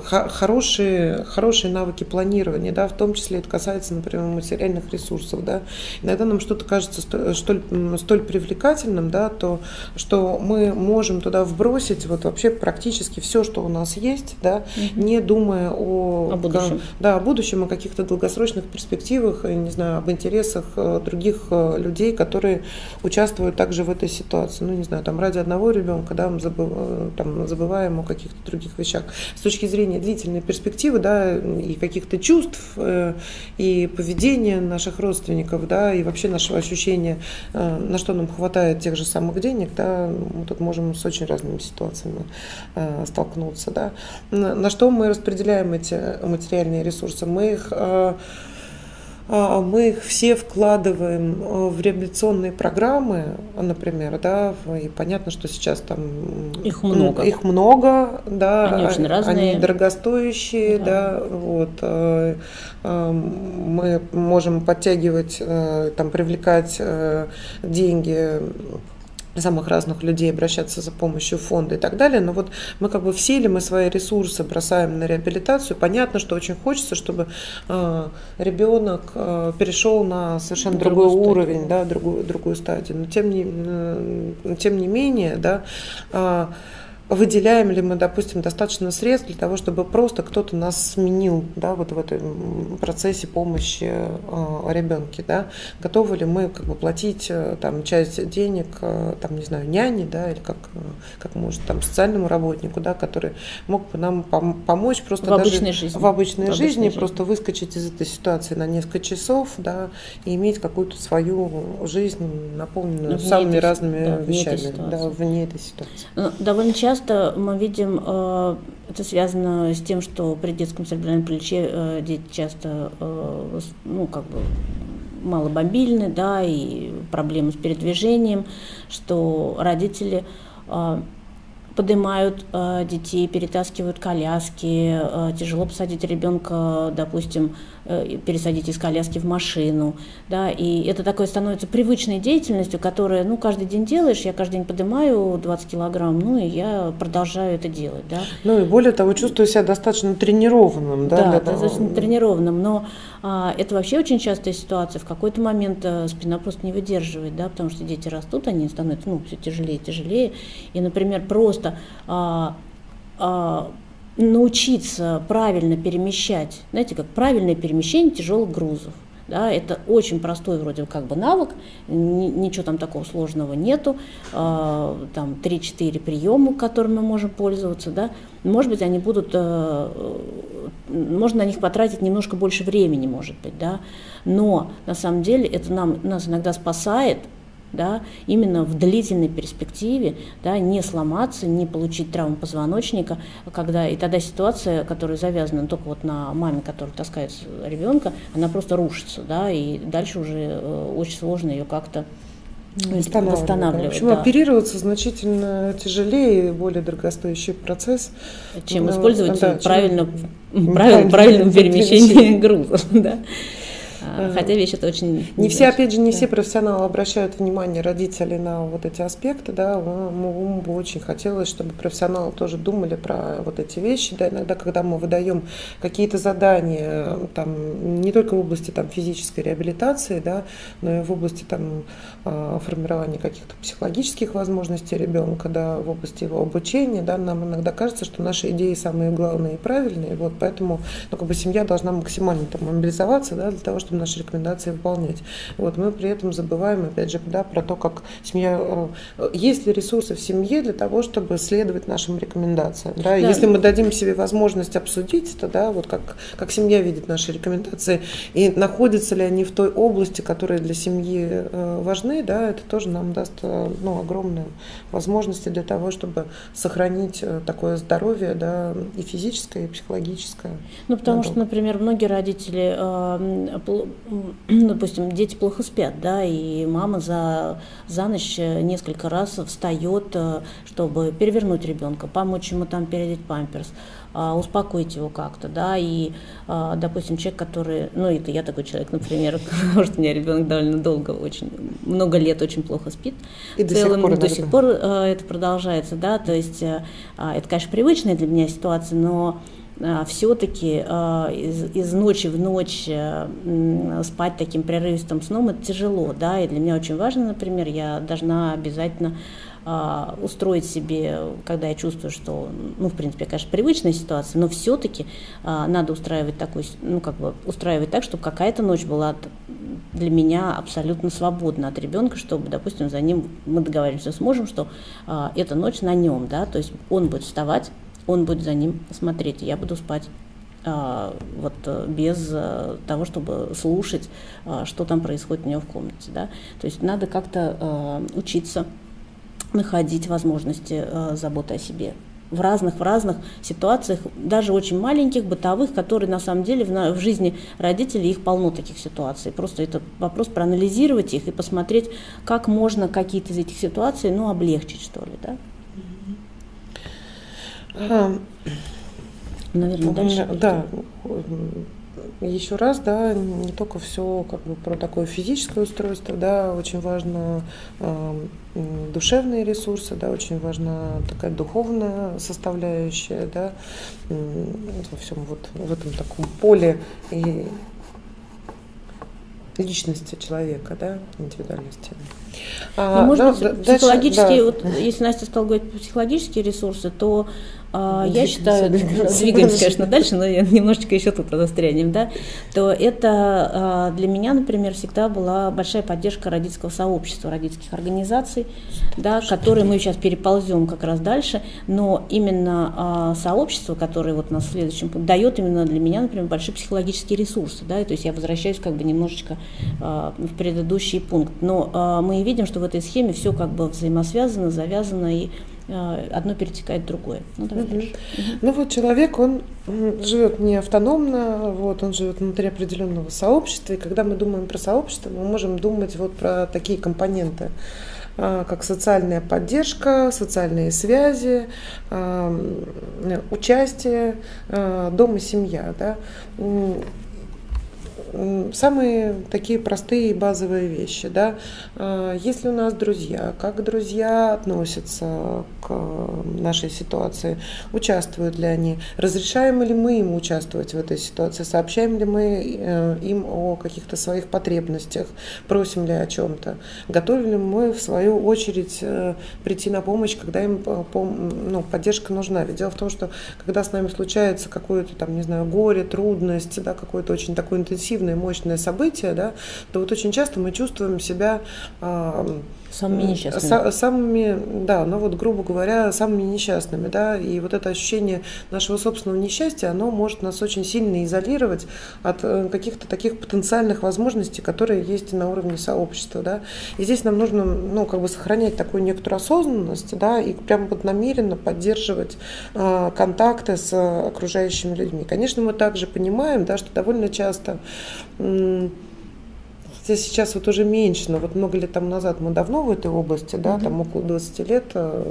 хорошие, хорошие навыки планирования, да, в том числе это касается, например, материальных ресурсов, да. Иногда нам что-то кажется столь, столь привлекательным, да, то, что мы можем туда вбросить вот вообще практически все, что у нас есть, да, угу. не думая о, о будущем. Да, о будущем, о каких-то долгосрочных перспективах, не знаю, об интересах э, других э, людей, которые участвуют также в этой ситуации. Ну, не знаю, там ради одного ребенка, да, мы э, там, забываем о каких-то других вещах. С точки зрения длительной перспективы, да, и каких-то чувств, э, и поведения наших родственников, да, и вообще нашего ощущения, э, на что нам хватает тех же самых денег, да, мы тут можем с очень разными ситуациями э, столкнуться, да. На что мы распределяем эти материальные ресурсы? Мы их мы их все вкладываем э, в реабилитационные программы, например, да, и понятно, что сейчас там их много, их много, да, они очень разные, они дорогостоящие, да, да вот. Э, э, мы можем подтягивать, там, привлекать деньги самых разных людей обращаться за помощью фонда и так далее. Но вот мы как бы все ли мы свои ресурсы бросаем на реабилитацию. Понятно, что очень хочется, чтобы э, ребенок э, перешел на совершенно другой стадию. уровень, да, другую, другую стадию. Но тем не, э, тем не менее, да, э, выделяем ли мы, допустим, достаточно средств для того, чтобы просто кто-то нас сменил да, вот в этом процессе помощи э, ребенке, да, готовы ли мы как бы платить э, там, часть денег, э, там, не знаю, няне, да, или как, э, как может, там, социальному работнику, да, который мог бы нам пом- помочь просто в даже обычной жизни. в обычной в жизни, жизни, просто выскочить из этой ситуации на несколько часов, да, и иметь какую-то свою жизнь, наполненную вне самыми этой, разными да, вещами, вне да, вне этой ситуации. Ну, довольно часто часто мы видим, э, это связано с тем, что при детском церебральном плече э, дети часто, э, ну, как бы малобомбильны, да, и проблемы с передвижением, что родители поднимают детей, перетаскивают коляски, тяжело посадить ребенка, допустим, пересадить из коляски в машину, да, и это такое становится привычной деятельностью, которая, ну, каждый день делаешь, я каждый день поднимаю 20 килограмм, ну, и я продолжаю это делать, да. Ну, и более того, чувствую себя достаточно тренированным, да? Да, достаточно тренированным, но а, это вообще очень частая ситуация, в какой-то момент а, спина просто не выдерживает, да, потому что дети растут, они становятся, ну, все тяжелее и тяжелее, и, например, просто а, а, научиться правильно перемещать, знаете, как правильное перемещение тяжелых грузов. Да, это очень простой вроде как бы навык, ничего там такого сложного нету, а, там 3-4 приема, которыми мы можем пользоваться, да, может быть, они будут, э, можно на них потратить немножко больше времени, может быть, да, но на самом деле это нам, нас иногда спасает да, именно в длительной перспективе, да, не сломаться, не получить травму позвоночника, когда и тогда ситуация, которая завязана только вот на маме, которая таскает ребенка, она просто рушится, да, и дальше уже э, очень сложно ее как-то восстанавливать. восстанавливать В общем, да. оперироваться значительно тяжелее и более дорогостоящий процесс. Чем ну, использовать да, правильно, чем, правильно, правильном перемещении <laughs> грузов. Да. <laughs> А, хотя вещь это очень... Не все, опять же, не да. все профессионалы обращают внимание родителей на вот эти аспекты, да, ему бы очень хотелось, чтобы профессионалы тоже думали про вот эти вещи, да, иногда, когда мы выдаем какие-то задания, там, не только в области там физической реабилитации, да, но и в области там а, формирования каких-то психологических возможностей ребенка, да, в области его обучения, да, нам иногда кажется, что наши идеи самые главные и правильные, вот, поэтому, ну, как бы семья должна максимально там мобилизоваться, да, для того, чтобы наши рекомендации выполнять. Вот, мы при этом забываем, опять же, да, про то, как семья, э, есть ли ресурсы в семье для того, чтобы следовать нашим рекомендациям, да, да. если мы дадим себе возможность обсудить это, да, вот как, как семья видит наши рекомендации, и находятся ли они в той области, которая для семьи э, важны, да, это тоже нам даст э, ну, огромные возможности для того, чтобы сохранить такое здоровье, да, и физическое, и психологическое. Ну, потому что, например, многие родители, допустим, дети плохо спят, да, и мама за, за ночь несколько раз встает, чтобы перевернуть ребенка, помочь ему там переодеть памперс, а, успокоить его как-то, да, и, а, допустим, человек, который, ну, это я такой человек, например, <laughs> потому что у меня ребенок довольно долго, очень, много лет очень плохо спит, и до целом, сих пор, до сих пор а, это продолжается, да, то есть это, конечно, привычная для меня ситуация, но все-таки из, из ночи в ночь спать таким прерывистым сном это тяжело, да, и для меня очень важно, например, я должна обязательно а, устроить себе, когда я чувствую, что, ну, в принципе, конечно, привычная ситуация, но все-таки а, надо устраивать такой, ну, как бы устраивать так, чтобы какая-то ночь была для меня абсолютно свободна от ребенка, чтобы, допустим, за ним мы договариваемся с мужем, что а, эта ночь на нем, да, то есть он будет вставать, он будет за ним смотреть, я буду спать вот без того, чтобы слушать, что там происходит у него в комнате, да. То есть надо как-то учиться находить возможности э, заботы о себе в разных, в разных ситуациях, даже очень маленьких, бытовых, которые на самом деле в, в жизни родителей, их полно таких ситуаций. Просто это вопрос проанализировать их и посмотреть, как можно какие-то из этих ситуаций, ну, облегчить, что ли, да? А, Наверное, дальше. Да, еще раз, да, не только все как бы про такое физическое устройство, да, очень важно э, душевные ресурсы, да, очень важна такая духовная составляющая, да, во всем вот в этом таком поле и личности человека, да, индивидуальности. А, может да, быть, психологические, дальше, да. вот если Настя стала говорить психологические ресурсы, то а, я считаю, <laughs> двигаемся, конечно, дальше, но немножечко еще тут застрянем, да, то это а, для меня, например, всегда была большая поддержка родительского сообщества, родительских организаций, да, которые мы сейчас переползем как раз дальше, но именно а, сообщество, которое вот нас в следующем дает именно для меня, например, большие психологические ресурсы, да, то есть я возвращаюсь как бы немножечко в предыдущий пункт, но мы видим, что в этой схеме все как бы взаимосвязано, завязано и одно перетекает в другое. Ну, давай угу. Угу. ну вот человек, он живет не автономно, вот, он живет внутри определенного сообщества, и когда мы думаем про сообщество, мы можем думать вот про такие компоненты а, как социальная поддержка, социальные связи, а, участие, а, дом и семья. Да? Самые такие простые и базовые вещи. Да? А, если у нас друзья, как друзья относятся к нашей ситуации, участвуют ли они, разрешаем ли мы им участвовать в этой ситуации, сообщаем ли мы э, им о каких-то своих потребностях, просим ли о чем-то, готовы ли мы в свою очередь э, прийти на помощь, когда им ну, поддержка нужна. Ведь дело в том, что когда с нами случается какое-то там, не знаю, горе, трудность, да, какое-то очень такое интенсивное интенсивное, мощное событие, да, то вот очень часто мы чувствуем себя Самыми несчастными. самыми, да, ну вот, грубо говоря, самыми несчастными, да, и вот это ощущение нашего собственного несчастья, оно может нас очень сильно изолировать от э, каких-то таких потенциальных возможностей, которые есть на уровне сообщества, да. И здесь нам нужно, ну, как бы сохранять такую некоторую осознанность, да, и прямо вот намеренно поддерживать э, контакты с окружающими людьми. Конечно, мы также понимаем, да, что довольно часто Хотя сейчас вот уже меньше, но вот много лет тому назад мы давно в этой области, да, mm-hmm. там около 20 лет э,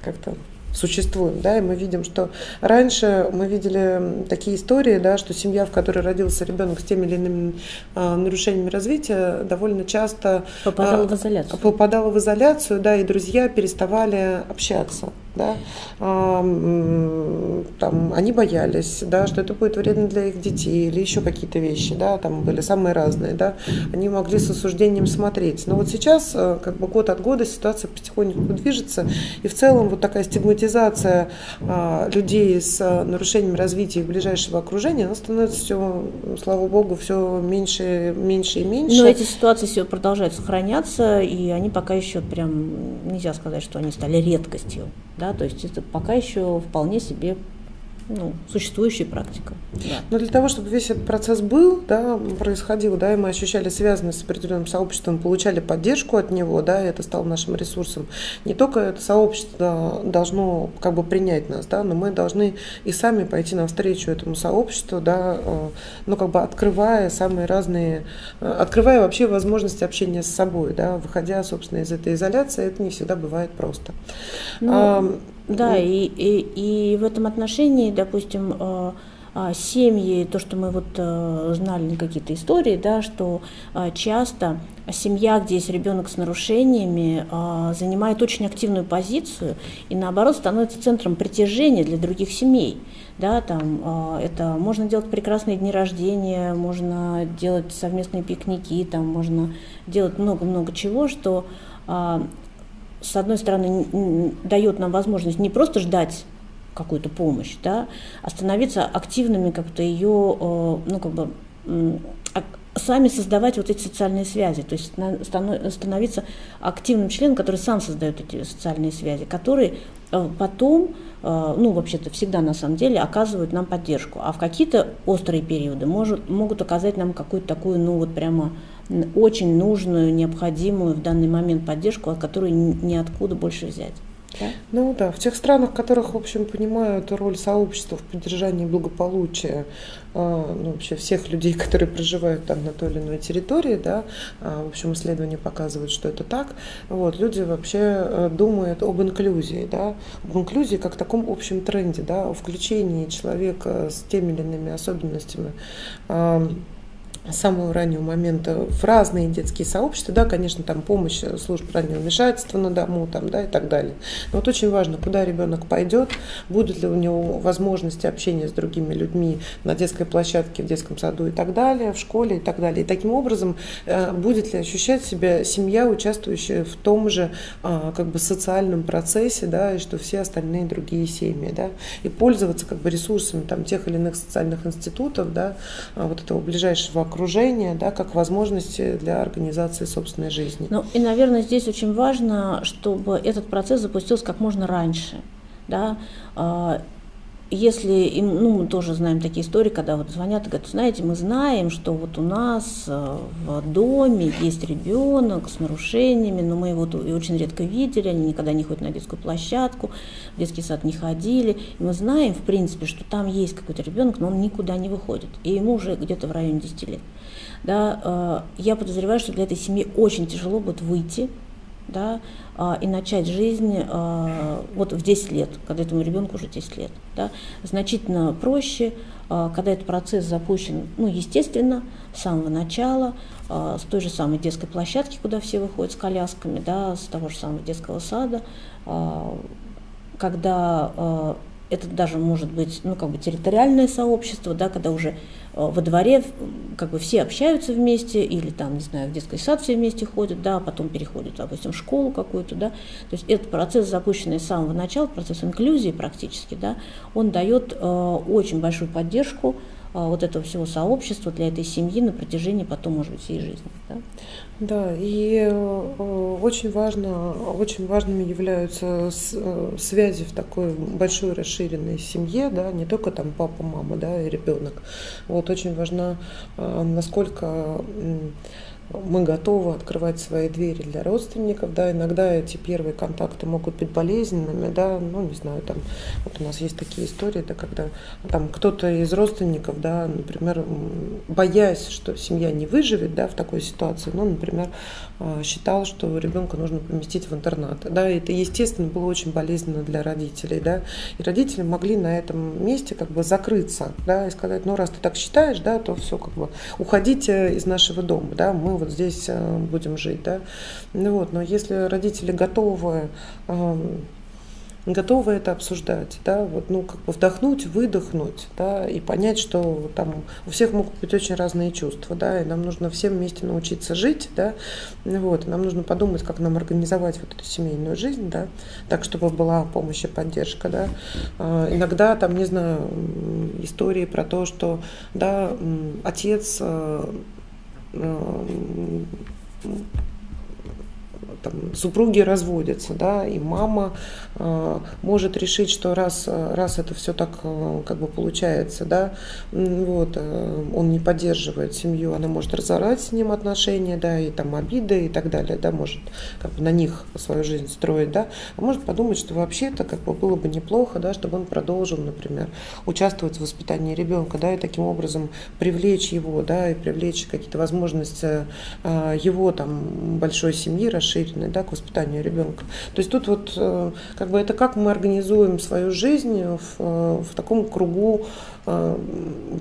как-то существуем, да, и мы видим, что раньше мы видели такие истории, да, что семья, в которой родился ребенок с теми или иными а, нарушениями развития, довольно часто попадала а, в изоляцию. Попадала в изоляцию, да, и друзья переставали общаться да, там, они боялись, да, что это будет вредно для их детей или еще какие-то вещи, да, там были самые разные, да, они могли с осуждением смотреть. Но вот сейчас, э, как бы год от года ситуация потихоньку движется, и в целом вот такая стигматизация а, людей с э, нарушением развития ближайшего окружения, она становится все, слава богу, все меньше, меньше и меньше. Но эти ситуации все продолжают сохраняться, и они пока еще прям, нельзя сказать, что они стали редкостью да, то есть это пока еще вполне себе ну, существующая практика. Да. Но для того, чтобы весь этот процесс был, да, происходил, да, и мы ощущали связанность с определенным сообществом, получали поддержку от него, да, и это стало нашим ресурсом. Не только это сообщество должно как бы принять нас, да, но мы должны и сами пойти навстречу этому сообществу, да, э, ну, как бы открывая самые разные, э, открывая вообще возможности общения с собой, да, выходя, собственно, из этой изоляции, это не всегда бывает просто. Ну, да, и, и, и в этом отношении, допустим, э, э, семьи, то, что мы вот э, знали какие-то истории, да, что часто семья, где есть ребенок с нарушениями, занимает очень активную позицию и наоборот становится центром притяжения для других семей. Да, там, это можно делать прекрасные дни рождения, можно делать совместные пикники, там, можно делать много-много чего, что с одной стороны, дает нам возможность не просто ждать какую-то помощь, да, а становиться активными, как-то ее, э, ну, как бы, сами создавать вот эти социальные связи, то есть становиться активным членом, который сам создает эти социальные связи, которые э, потом, э, ну, вообще-то всегда на самом деле оказывают нам поддержку, а в какие-то острые периоды может, могут оказать нам какую-то такую, ну, вот прямо очень нужную, необходимую в данный момент поддержку, от которой ниоткуда больше взять. Да? Ну да, в тех странах, в которых, в общем, понимают роль сообщества в поддержании благополучия э, ну, вообще всех людей, <laughs> которые проживают там на той или иной территории, да, э, в общем, исследования показывают, что это так, вот, люди вообще э, думают об инклюзии, да, об инклюзии как таком общем тренде, да, о включении человека с теми или иными особенностями с самого раннего момента в разные детские сообщества, да, конечно, там помощь служб раннего вмешательства на дому, там, да, и так далее. Но вот очень важно, куда ребенок пойдет, будут ли у него возможности общения с другими людьми на детской площадке, в детском саду и так далее, в школе и так далее. И таким образом, э, будет ли ощущать себя семья, участвующая в том же а, как бы социальном процессе, да, и что все остальные другие семьи, да, и пользоваться как бы ресурсами там тех или иных социальных институтов, да, а, вот этого ближайшего окружения, да, как возможности для организации собственной жизни. Ну и, наверное, здесь очень важно, чтобы этот процесс запустился как можно раньше. Да? Если ну, мы тоже знаем такие истории, когда вот звонят и говорят, знаете, мы знаем, что вот у нас э, в доме есть ребенок с нарушениями, но мы его очень редко видели, они никогда не ходят на детскую площадку, в детский сад не ходили. И мы знаем, в принципе, что там есть какой-то ребенок, но он никуда не выходит, и ему уже где-то в районе 10 лет. Да, э, я подозреваю, что для этой семьи очень тяжело будет выйти да, и начать жизнь а, вот в 10 лет, когда этому ребенку уже 10 лет. Да, значительно проще, а, когда этот процесс запущен, ну, естественно, с самого начала, с той же самой детской площадки, куда все выходят с колясками, да, с того же самого детского сада, когда это даже может быть, ну, как бы территориальное сообщество, да, когда уже Э, во дворе как бы все общаются вместе, или там, не знаю, в детский сад все вместе ходят, да, а потом переходят, допустим, в школу какую-то, да. То есть этот процесс, запущенный с самого начала, процесс инклюзии практически, да, он дает э, очень большую поддержку вот этого всего сообщества для этой семьи на протяжении потом, может быть, всей жизни. Да, да и э, очень важно, очень важными являются э, связи в такой большой расширенной семье, да, не только там папа, мама, да, и ребенок. Вот очень важно, э, насколько мы готовы открывать свои двери для родственников, да, иногда эти первые контакты могут быть болезненными, да, ну, не знаю, там, вот у нас есть такие истории, да, когда там кто-то из родственников, да, например, боясь, что семья не выживет, да, в такой ситуации, ну, например, а, считал, что ребенка нужно поместить в интернат, да, и это, естественно, было очень болезненно для родителей, да, и родители могли на этом месте как бы закрыться, да, и сказать, ну, раз ты так считаешь, да, то все, как бы, уходите из нашего дома, да, мы вот здесь э, будем жить, да. Ну вот, но если родители готовы готовы это обсуждать, да, вот, ну, как бы вдохнуть, выдохнуть, да, и понять, что там у всех могут быть очень разные чувства, да, и нам нужно всем вместе научиться жить, да, вот, и нам нужно подумать, как нам организовать вот эту семейную жизнь, да, так, чтобы была помощь и поддержка, да. А, иногда там, не знаю, истории про то, что, да, отец э, там, супруги разводятся, да, и мама э, может решить, что раз, раз это все так э, как бы получается, да, вот, э, он не поддерживает семью, она может разорать с ним отношения, да, и там обиды и так далее, да, может как бы на них свою жизнь строить, да, а может подумать, что вообще-то как бы было бы неплохо, да, чтобы он продолжил, например, участвовать в воспитании ребенка, да, и таким образом привлечь его, да, и привлечь какие-то возможности э, его там большой семьи расширить положительной да, к воспитанию ребенка. То есть тут вот э, как бы это как мы организуем свою жизнь в, э, в таком кругу э,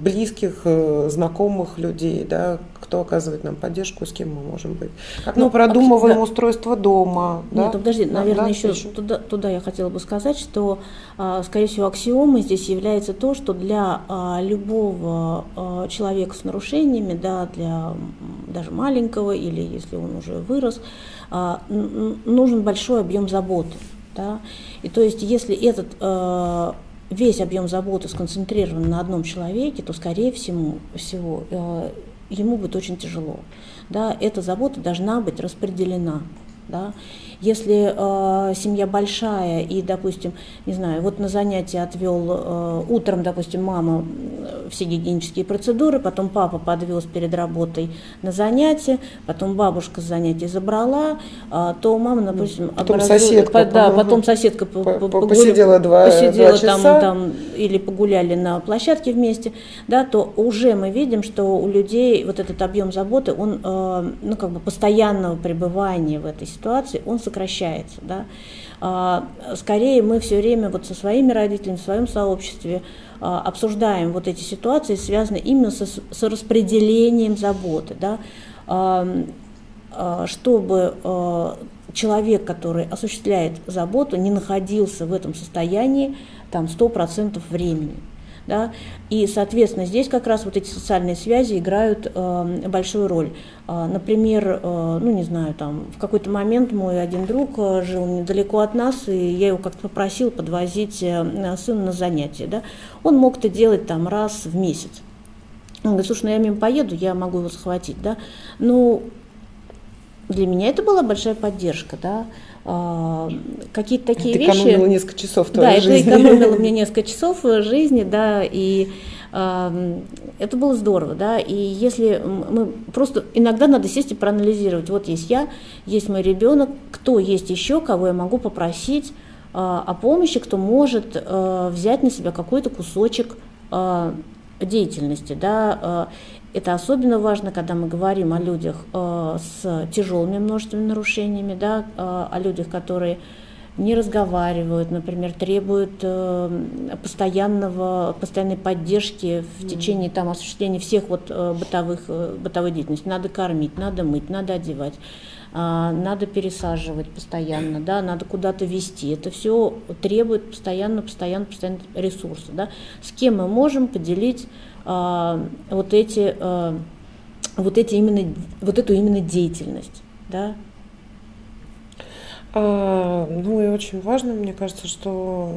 близких, знакомых людей, да, кто оказывает нам поддержку, с кем мы можем быть. Как ну, мы продумываем да. устройство дома. Нет, да? подожди, наверное, да, еще, еще туда, туда я хотела бы сказать, что, а, скорее всего, аксиомой здесь является то, что для а, любого а, человека с нарушениями, да, для даже маленького или если он уже вырос, нужен большой объем заботы. Да? И то есть, если этот а, весь объем заботы сконцентрирован на одном человеке, то, скорее всего, всего а, ему будет очень тяжело. Да? Эта забота должна быть распределена. Да? Если э, семья большая и, допустим, не знаю, вот на занятие отвел э, утром, допустим, мама все гигиенические процедуры, потом папа подвез перед работой на занятие, потом бабушка с занятий забрала, э, то мама, допустим, потом соседка, по, да, потом соседка по, по, погуля, посидела два, посидела два часа. Там, там или погуляли на площадке вместе, да, то уже мы видим, что у людей вот этот объем заботы, он, э, ну как бы постоянного пребывания в этой ситуации, он сокращается. Да? А, скорее мы все время вот со своими родителями, в своем сообществе а, обсуждаем вот эти ситуации, связанные именно со, с распределением заботы. Да? А, чтобы человек, который осуществляет заботу, не находился в этом состоянии там 100% времени. Да? И, соответственно, здесь как раз вот эти социальные связи играют э, большую роль. Э, например, э, ну не знаю, там в какой-то момент мой один друг э, жил недалеко от нас, и я его как-то попросил подвозить э, сына на занятия. Да? Он мог это делать там раз в месяц. Он говорит, слушай, ну я мимо поеду, я могу его схватить, да. Ну, для меня это была большая поддержка, да. А, какие-то такие это вещи. экономило несколько часов твоей да, жизни. Да, это экономило мне <laughs> несколько часов жизни, да, и э, это было здорово, да, и если мы просто иногда надо сесть и проанализировать, вот есть я, есть мой ребенок, кто есть еще, кого я могу попросить э, о помощи, кто может э, взять на себя какой-то кусочек деятельности, да, это особенно важно, когда мы говорим о людях э, с тяжелыми множественными нарушениями, да, э, о людях, которые не разговаривают, например, требуют э, постоянного, постоянной поддержки в течение там, осуществления всех вот, бытовых, бытовой деятельности. Надо кормить, надо мыть, надо одевать, надо пересаживать постоянно, да, надо куда-то вести. Это все требует постоянно, постоянно, постоянно ресурсы. Да. С кем мы можем поделить вот эти, а, вот эти именно, вот эту именно деятельность, да, А, ну и очень важно, мне кажется, что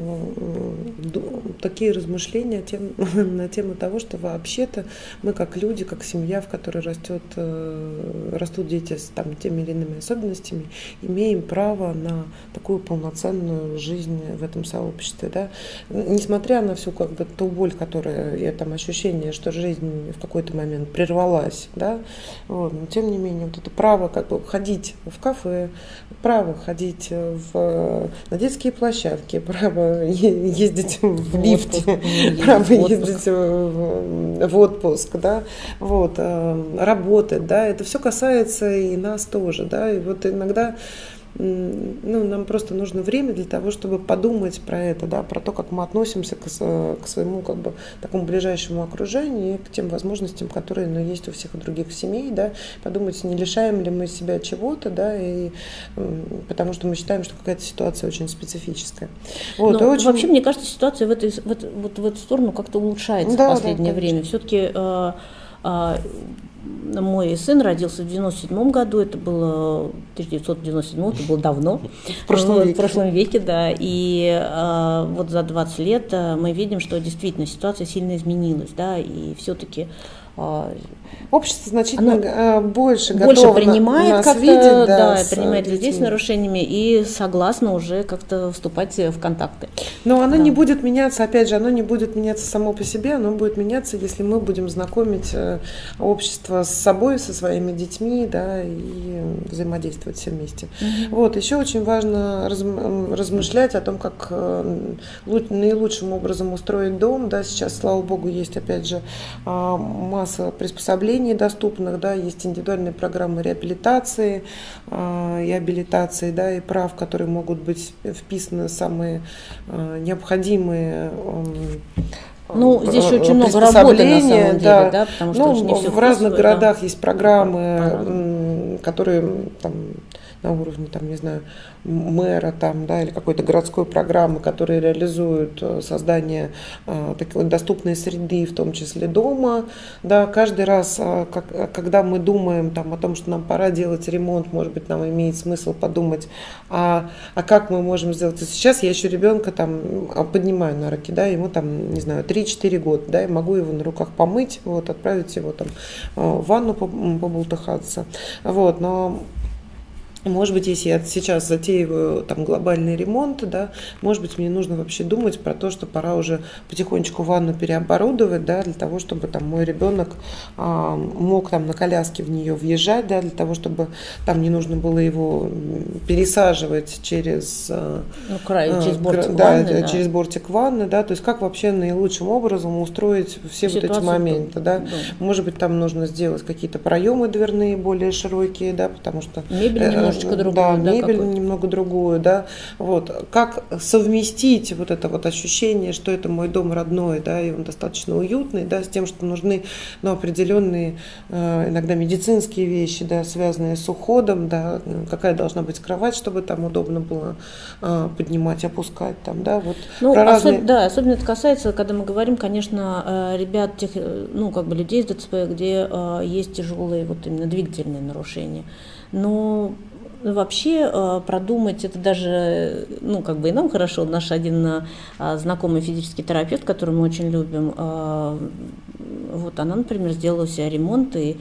такие размышления тем, <laughs> на тему того, что вообще-то мы как люди, как семья, в которой растет, э, растут дети с там, теми или иными особенностями, имеем право на такую полноценную жизнь в этом сообществе. Да? Несмотря на всю как бы, ту боль, которая, и там ощущение, что жизнь в какой-то момент прервалась, да? вот, но тем не менее вот это право как бы ходить в кафе, право ходить ходить в, на детские площадки, право ездить в лифте, право ездить в, в отпуск, да, вот, э, работать, да, это все касается и нас тоже, да, и вот иногда ну, нам просто нужно время для того, чтобы подумать про это, да, про то, как мы относимся к, к своему как бы такому ближайшему окружению и к тем возможностям, которые ну, есть у всех других семей, да, подумать, не лишаем ли мы себя чего-то, да, и, потому что мы считаем, что какая-то ситуация очень специфическая. Вот, Но очень... Вообще, мне кажется, ситуация в, этой, в, вот, в эту сторону как-то улучшается да, в последнее да, время. Все-таки э, э, мой сын родился в 97 году, это было 1997, это было давно. В прошлом веке. В прошлом веке, да. И э, вот за 20 лет э, мы видим, что действительно ситуация сильно изменилась, да, и все-таки а, Общество значительно Оно э, больше, больше принимает как-то, видеть, да, да принимает людей с нарушениями и согласно уже как-то вступать в контакты. Но оно да. не будет меняться, опять же, оно не будет меняться само по себе, оно будет меняться, если мы будем знакомить э, общество с собой, со своими детьми, да, и взаимодействовать все вместе. Угу. Вот, еще очень важно размышлять о том, как э, наилучшим образом устроить дом, да, сейчас, слава богу, есть, опять же, а, масса приспособлений доступных, да, есть индивидуальные программы реабилитации э, и абилитации, да, и прав, которые могут быть вписаны самые э, необходимые э, ну, здесь очень много работы на самом деле, да, да потому что ну, не все в разных городах да. есть программы, которые там на уровне, там, не знаю, мэра там, да, или какой-то городской программы, которые реализуют э, создание э, такой доступной среды, в том числе дома. Да, каждый раз, э, как, когда мы думаем там, о том, что нам пора делать ремонт, может быть, нам имеет смысл подумать, а, а как мы можем сделать это сейчас. Я еще ребенка там а, поднимаю на руки, да, ему там, не знаю, 3-4 года, да, и могу его на руках помыть, вот, отправить его там в ванну побултыхаться. Вот, но может быть, если я сейчас затеиваю там глобальный ремонт, да, может быть, мне нужно вообще думать про то, что пора уже потихонечку ванну переоборудовать, да, для того, чтобы там мой ребенок а, мог там на коляске в нее въезжать, да, для того, чтобы там не нужно было его пересаживать через, а, ну, край, а, через бортик да, ванны, да, через бортик ванны, да, то есть как вообще наилучшим образом устроить все Ситуацию, вот эти моменты, да? да, может быть, там нужно сделать какие-то проемы дверные более широкие, да, потому что мебель э, немножечко другую. Да, да мебель какой? немного другую, да. Вот. Как совместить вот это вот ощущение, что это мой дом родной, да, и он достаточно уютный, да, с тем, что нужны, ну, определенные э, иногда медицинские вещи, да, связанные с уходом, да, какая должна быть кровать, чтобы там удобно было э, поднимать, опускать там, да, вот. Ну, особ... разные... да, особенно это касается, когда мы говорим, конечно, э, ребят, тех, э, ну, как бы людей с ДЦП, где э, есть тяжелые вот именно двигательные нарушения. Но ну, вообще э, продумать это даже, ну, как бы и нам хорошо. Наш один э, знакомый физический терапевт, который мы очень любим, э, вот она, например, сделала себе ремонт, и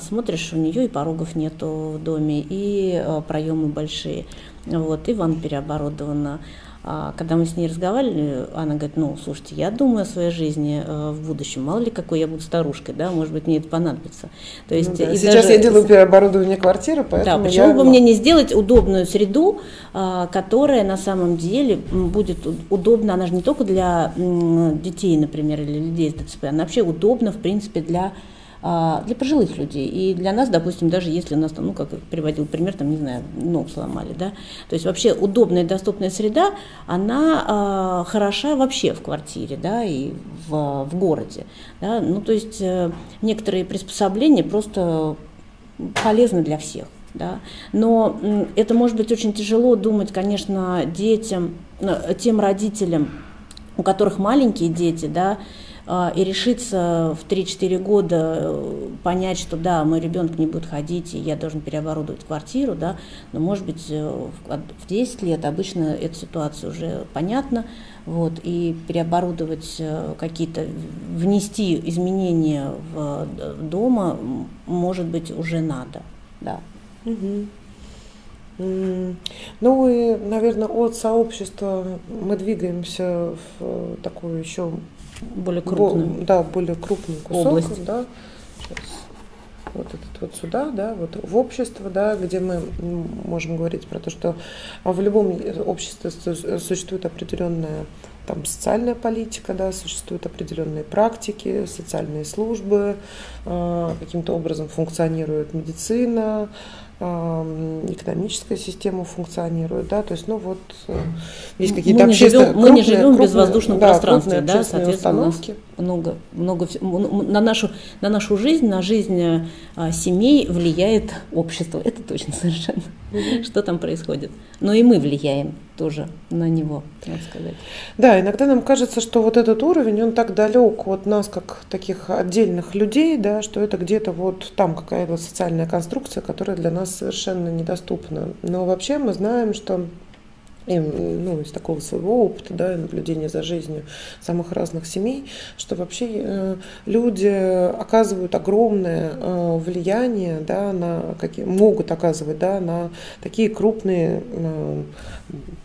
смотришь, у нее и порогов нету в доме, и проемы большие, вот, и ванна переоборудована. А когда мы с ней разговаривали, она говорит, ну, слушайте, я думаю о своей жизни э, в будущем, мало ли какой я буду старушкой, да, может быть, мне это понадобится. То есть, ну, да. Сейчас даже... я делаю переоборудование квартиры, поэтому Да, почему я... бы мне не сделать удобную среду, а, которая на самом деле будет удобна, она же не только для детей, например, или людей с ДЦП, она вообще удобна, в принципе, для для пожилых людей. И для нас, допустим, даже если у нас, там, ну, как приводил пример, там, не знаю, ног сломали, да, то есть вообще удобная доступная среда, она э, хороша вообще в квартире, да, и в, в городе, да, ну, то есть э, некоторые приспособления просто полезны для всех. Да? Но это может быть очень тяжело думать, конечно, детям, тем родителям, у которых маленькие дети, да, а, и решиться в 3-4 года э, понять, что да, мой ребенок не будет ходить, и я должен переоборудовать квартиру, да, но может быть э, в 10 лет обычно эта ситуация уже понятна, вот, и переоборудовать э, какие-то, внести изменения в дома, может быть, уже надо, да. Ну и, наверное, от сообщества мы двигаемся в такую еще более крупную, бо, да, более крупную кусок, область. да. Сейчас. Вот этот вот сюда, да, вот в общество, да, где мы можем говорить про то, что в любом обществе существует определенная там социальная политика, да, существуют определенные практики, социальные службы, э, каким-то образом функционирует медицина, экономическая система функционирует, да, то есть, ну вот, э, есть какие-то общественные... Мы не живем в безвоздушном да, пространстве, да, соответственно, у нас много, много, на нашу, на нашу жизнь, на жизнь а, семей влияет общество, это точно <laughs> совершенно, mm-hmm. что там происходит. Но и мы влияем тоже на него, так сказать. Да, иногда нам кажется, что вот этот уровень, он так далек от нас, как таких отдельных людей, да, что это где-то вот там какая-то социальная конструкция, которая для нас совершенно недоступна. Но вообще мы знаем, что и, ну, из такого своего опыта, да, наблюдения за жизнью самых разных семей, что вообще э, люди оказывают огромное э, влияние, да, на какие, могут оказывать, да, на такие крупные э,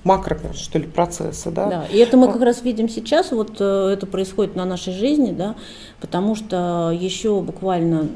макро, что ли, процессы, да. Да, и это мы как раз видим сейчас, вот э, это происходит на нашей жизни, да, потому что еще буквально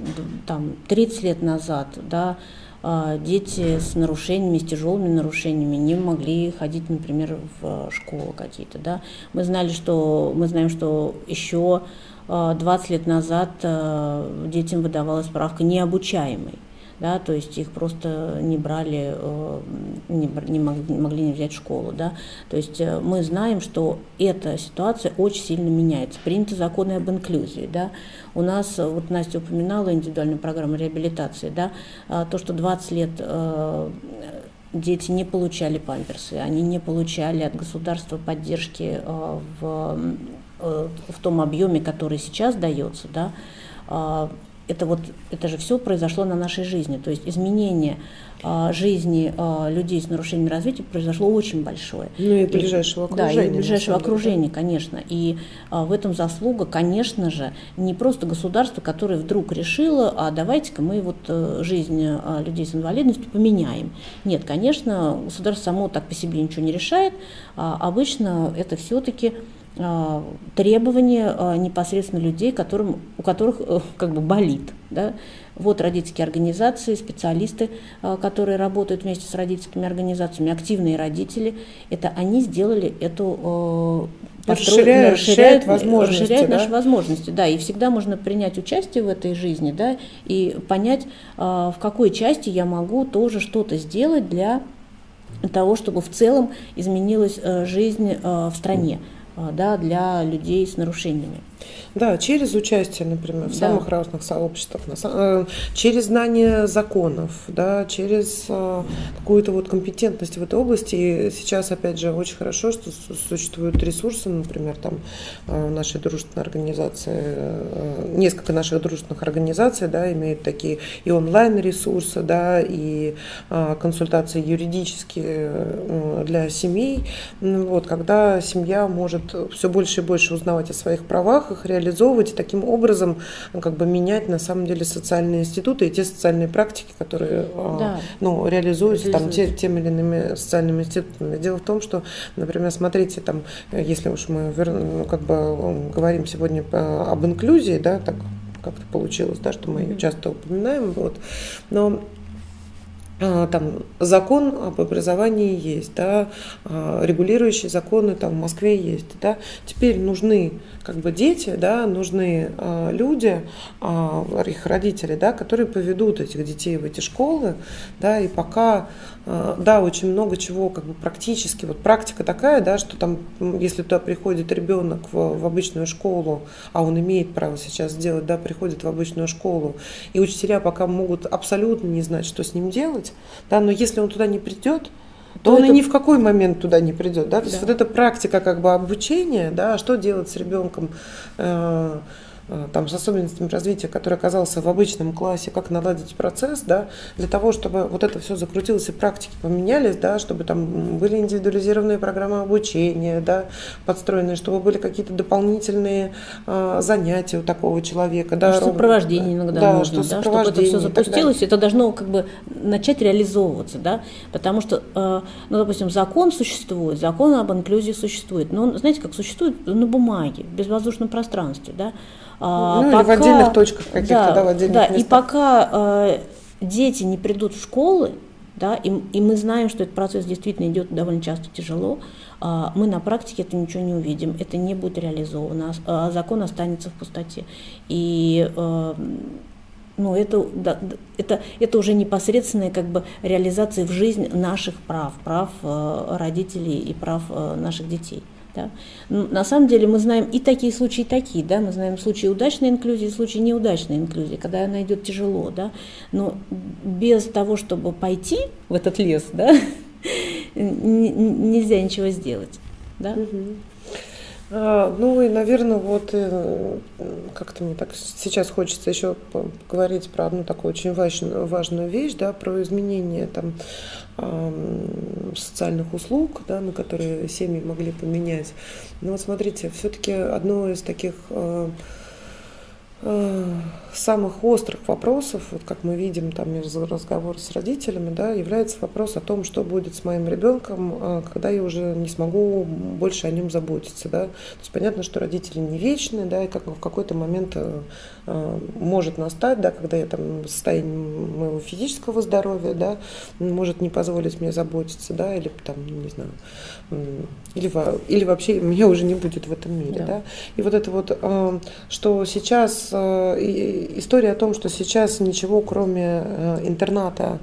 там 30 лет назад, да, а, дети с нарушениями, с тяжелыми нарушениями не могли ходить, например, в школу какие-то. Да? Мы знали, что мы знаем, что еще 20 а, лет назад а, детям выдавалась справка необучаемый да, то есть их просто не брали, э, не, не могли не взять в школу, да, то есть э, мы знаем, что эта ситуация очень сильно меняется. Приняты законы об инклюзии, да, у нас, вот Настя упоминала индивидуальную программу реабилитации, да, а, то, что 20 лет э, дети не получали памперсы, они не получали от государства поддержки в, в том объеме, который сейчас дается, да, а, это вот это же все произошло на нашей жизни. То есть изменение а, жизни а, людей с нарушением развития произошло очень большое. Ну и ближайшего окружения. Да, и ближайшего окружения, да? конечно. И а, в этом заслуга, конечно же, не просто государство, которое вдруг решило, а давайте-ка мы вот э, жизнь а, людей с инвалидностью поменяем. Нет, конечно, государство само так по себе ничего не решает. А, обычно это все-таки требования а, непосредственно людей, которым, у которых э, как бы болит. Да? Вот родительские организации, специалисты, а, которые работают вместе с родительскими организациями, активные родители, это они сделали эту э, расширяют, расширяют, возможности, расширяют да? наши возможности, да, и всегда можно принять участие в этой жизни, да, и понять, в какой части я могу тоже что-то сделать для того, чтобы в целом изменилась э, жизнь в стране. А, да, для людей с нарушениями. Да, через участие, например, в да. самых разных сообществах, э, через знание законов, да, через э, какую-то вот компетентность в этой области. И сейчас, опять же, очень хорошо, что существуют ресурсы, например, там э, нашей дружественной организации, несколько наших дружественных организаций, да, имеют такие и онлайн-ресурсы, да, и консультации юридические для семей, вот, когда семья может все больше и больше узнавать о своих правах, их реализовать реализовывать и таким образом ну, как бы менять на самом деле социальные институты и те социальные практики, которые а, да. ну, реализуются там, те, тем или иными социальными институтами. Дело в том, что, например, смотрите, там, если уж мы ну, как бы говорим сегодня об инклюзии, да, так как-то получилось, да, что мы ее часто упоминаем, вот, но там закон об образовании есть, да, а, регулирующие законы там в Москве есть, да. Теперь нужны как бы дети, да, нужны э, люди, их родители, да, которые поведут этих детей в эти школы, да, и пока а, да, очень много чего как бы практически, вот практика такая, да, что там, если туда приходит ребенок в, в обычную школу, а он имеет право сейчас сделать, да, приходит в обычную школу, и учителя пока могут абсолютно не знать, что с ним делать, да, но если он туда не придет, то, то он это... и ни в какой момент туда не придет. Да? То да. есть вот эта практика как бы обучения, да, что делать с ребенком, э, Э, там, с особенностями развития, который оказался в обычном классе, как наладить процесс, да, для того, чтобы вот это все закрутилось и практики поменялись, да, чтобы там были индивидуализированные программы обучения, да, подстроенные, чтобы были какие-то дополнительные э, занятия у такого человека. Да, сопровождение иногда да, нужно, что да, чтобы это все запустилось, это должно как бы начать реализовываться, да, потому что, э, ну, допустим, закон существует, закон об инклюзии существует, но он, знаете, как существует на бумаге, в безвоздушном пространстве, да, а, ну, пока, или в отдельных точках каких-то, да, да, в отдельных да, местах. И пока э, дети не придут в школы, да, и, и мы знаем, что этот процесс действительно идет довольно часто тяжело, а, мы на практике это ничего не увидим, это не будет реализовано, а закон останется в пустоте. И э, ну, это, да, это, это уже непосредственная как бы, реализация в жизнь наших прав, прав э, родителей и прав э, наших детей. Да. На самом деле мы знаем и такие случаи, и такие. Да? Мы знаем случаи удачной инклюзии, случаи неудачной инклюзии, когда она идет тяжело. Да? Но без того, чтобы пойти в этот лес, да, <laughs> нельзя ничего сделать. Да? А, ну и, наверное, вот э, как-то мне так сейчас хочется еще поговорить про одну такую очень важную, важную вещь, да, про изменение там социальных услуг, да, на которые семьи могли поменять. Но вот смотрите, все-таки одно из таких э, самых острых вопросов, вот как мы видим там из разговора с родителями, да, является вопрос о том, что будет с моим ребенком, э, когда я уже не смогу больше о нем заботиться. Да. То есть понятно, что родители не вечны, да, и как в какой-то момент Э, может настать, да, когда я там в состоянии моего физического здоровья, да, может не позволить мне заботиться, да, или там, не знаю, или, или вообще меня уже не будет в этом мире, да. да. И вот это вот, э, что сейчас, э, история о том, что сейчас ничего кроме интерната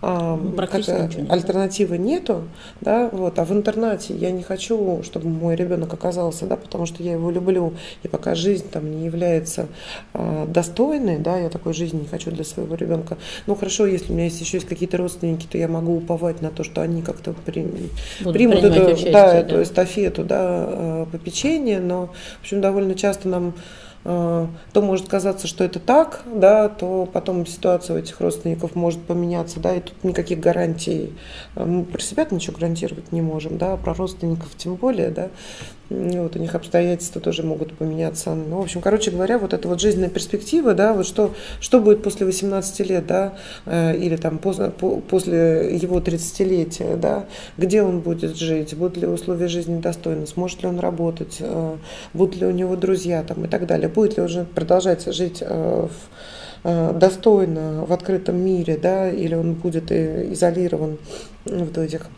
Практически как, альтернативы нету, да, вот, а в интернате я не хочу, чтобы мой ребенок оказался, да, потому что я его люблю, и пока жизнь там не является а, достойной, да, я такой жизни не хочу для своего ребенка. Ну хорошо, если у меня есть еще есть какие-то родственники, то я могу уповать на то, что они как-то при, примут эту, участие, да, да. эту эстафету, да, а, попечения, но, в общем, довольно часто нам Э, то может казаться, что это так, да, то потом ситуация у этих родственников может поменяться, да, и тут никаких гарантий. Э, мы про себя ничего гарантировать не можем, да, про родственников тем более, да. Вот, у них обстоятельства тоже могут поменяться. Ну, в общем, короче говоря, вот эта вот жизненная перспектива, да, вот что, что будет после 18 лет, да, э, или там после, после его 30-летия, да, где он будет жить, будут ли условия жизни достойны, сможет ли он работать, э, будут ли у него друзья там и так далее, будет ли он продолжать жить э, в, достойно в открытом мире, да, или он будет изолирован в этих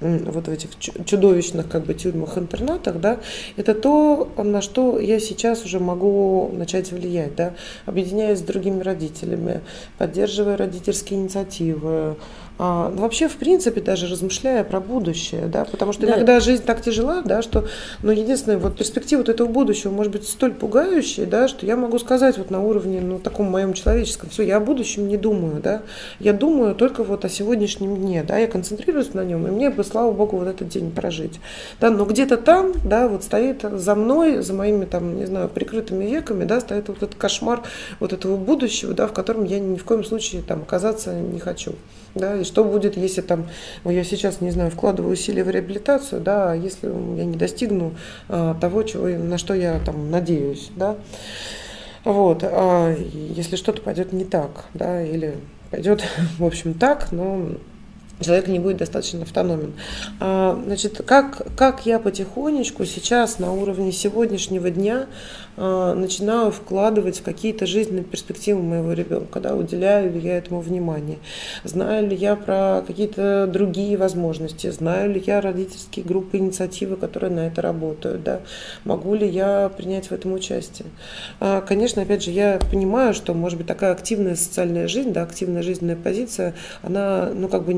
вот в этих чудовищных как бы тюрьмах-интернатах, да, это то, на что я сейчас уже могу начать влиять, да, объединяясь с другими родителями, поддерживая родительские инициативы, а, ну, вообще, в принципе, даже размышляя про будущее, да, потому что да. иногда жизнь так тяжела, да, что, ну, единственная вот перспектива вот этого будущего может быть столь пугающей, да, что я могу сказать вот на уровне, ну, таком моем человеческом, все, я о будущем не думаю, да, я думаю только вот о сегодняшнем дне, да, я концентрируюсь на нем, и мне бы, слава богу, вот этот день прожить, да, но где-то там, да, вот стоит за мной, за моими там, не знаю, прикрытыми веками, да, стоит вот этот кошмар вот этого будущего, да, в котором я ни в коем случае там оказаться не хочу да, и что будет, если там, я сейчас, не знаю, вкладываю усилия в реабилитацию, да, а если я не достигну а, того, чего, на что я там надеюсь, да, вот, а если что-то пойдет не так, да, или пойдет, <laughs> в общем, так, но человек не будет достаточно автономен. А, значит, как, как я потихонечку сейчас на уровне сегодняшнего дня а, начинаю вкладывать в какие-то жизненные перспективы моего ребенка, да, уделяю ли я этому внимание, знаю ли я про какие-то другие возможности, знаю ли я родительские группы, инициативы, которые на это работают, да, могу ли я принять в этом участие. А, конечно, опять же, я понимаю, что, может быть, такая активная социальная жизнь, да, активная жизненная позиция, она, ну, как бы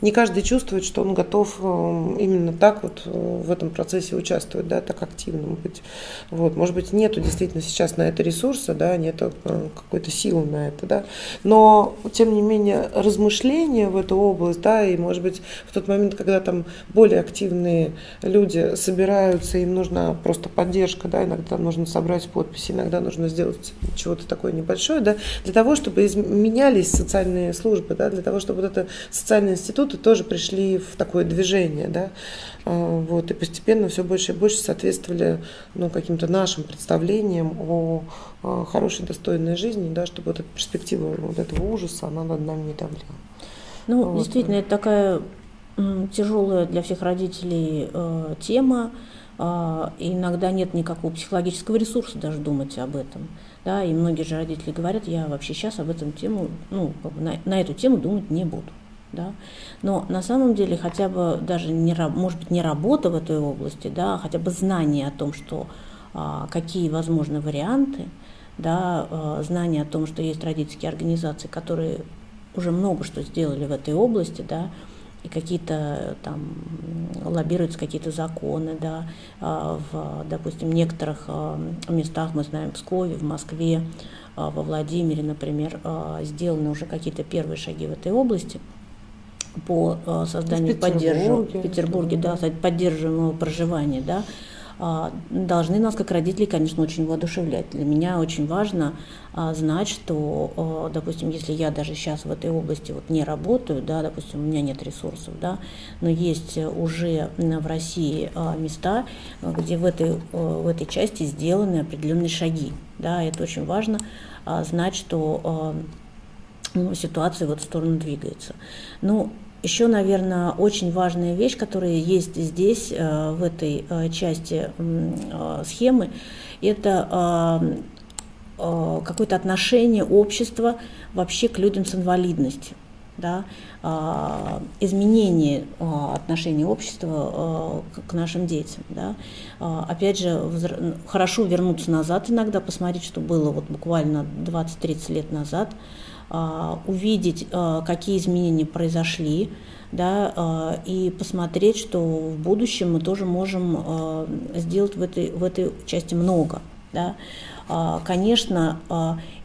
не каждый чувствует, что он готов э, именно так вот в этом процессе участвовать, да, так активным быть. Вот, может быть, нету действительно сейчас на это ресурса, да, нету какой-то силы на это, да, но, тем не менее, размышления в эту область, да, и, может быть, в тот момент, когда там более активные люди собираются, им нужна просто поддержка, да, иногда нужно собрать подписи, иногда нужно сделать чего-то такое небольшое, да, для того, чтобы изменялись социальные службы, да, для того, чтобы вот это социальные институты тоже пришли в такое движение, да, а, вот, и постепенно все больше и больше соответствовали ну, каким-то нашим представлениям о, о хорошей, достойной жизни, да, чтобы вот эта перспектива вот этого ужаса, она над нами не давлела. Ну, вот. действительно, это такая тяжелая для всех родителей э, тема. Э, иногда нет никакого психологического ресурса даже думать об этом. Да, и многие же родители говорят, я вообще сейчас об этом тему, ну, на, на эту тему думать не буду. Да? Но на самом деле хотя бы даже не, может быть не работа в этой области, да, а хотя бы знание о том, что а, какие возможны варианты, да, а, знание о том, что есть родительские организации, которые уже много что сделали в этой области, да, и какие-то там лоббируются какие-то законы, да, а, в, допустим, некоторых местах, мы знаем, в Пскове, в Москве, во Владимире, например, сделаны уже какие-то первые шаги в этой области по созданию поддержки в Петербурге, да, поддерживаемого проживания, да, а, должны нас, как родителей, конечно, очень воодушевлять. Для меня очень важно а, знать, что, а, допустим, если я даже сейчас в этой области вот не работаю, да, допустим, у меня нет ресурсов, да, но есть уже в России места, где в этой, в этой части сделаны определенные шаги. Да, это очень важно знать, что ситуация в эту сторону двигается. Ну, еще, наверное, очень важная вещь, которая есть здесь, э, в этой э, части э, схемы, это какое-то отношение общества вообще к людям с инвалидностью. Да, изменение отношения общества к нашим детям. Да. Опять же, хорошо вернуться назад иногда, посмотреть, что было вот буквально 20-30 лет назад, а, увидеть, а, какие изменения произошли, да, а, и посмотреть, что в будущем мы тоже можем сделать в этой, в этой части много. Да. Конечно,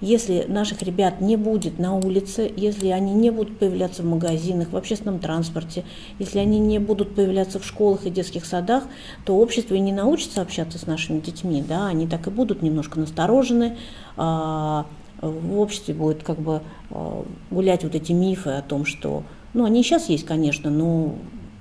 если наших ребят не будет на улице, если они не будут появляться в магазинах, в общественном транспорте, если они не будут появляться в школах и детских садах, то общество и не научится общаться с нашими детьми, да, они так и будут немножко насторожены, в обществе будет как бы э, гулять вот эти мифы о том, что, ну, они сейчас есть, конечно, но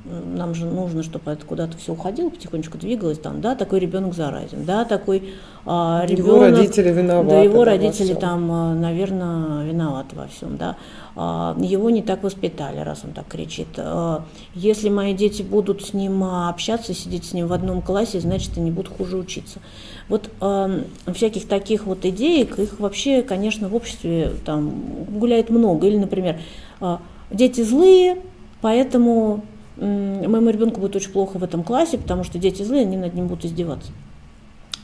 нам же нужно, чтобы это куда-то все уходило, потихонечку двигалось, там, да, такой ребенок заразен, да, такой а, ребенок, его родители виноваты, да, его родители там, а, наверное, виноваты во всем, да, а, его не так воспитали, раз он так кричит. А, если мои дети будут с ним общаться, сидеть с ним в одном классе, значит, они будут хуже учиться. Вот э, всяких таких вот идей, их вообще, конечно, в обществе там гуляет много. Или, например, э, дети злые, поэтому э, моему ребенку будет очень плохо в этом классе, потому что дети злые, они над ним будут издеваться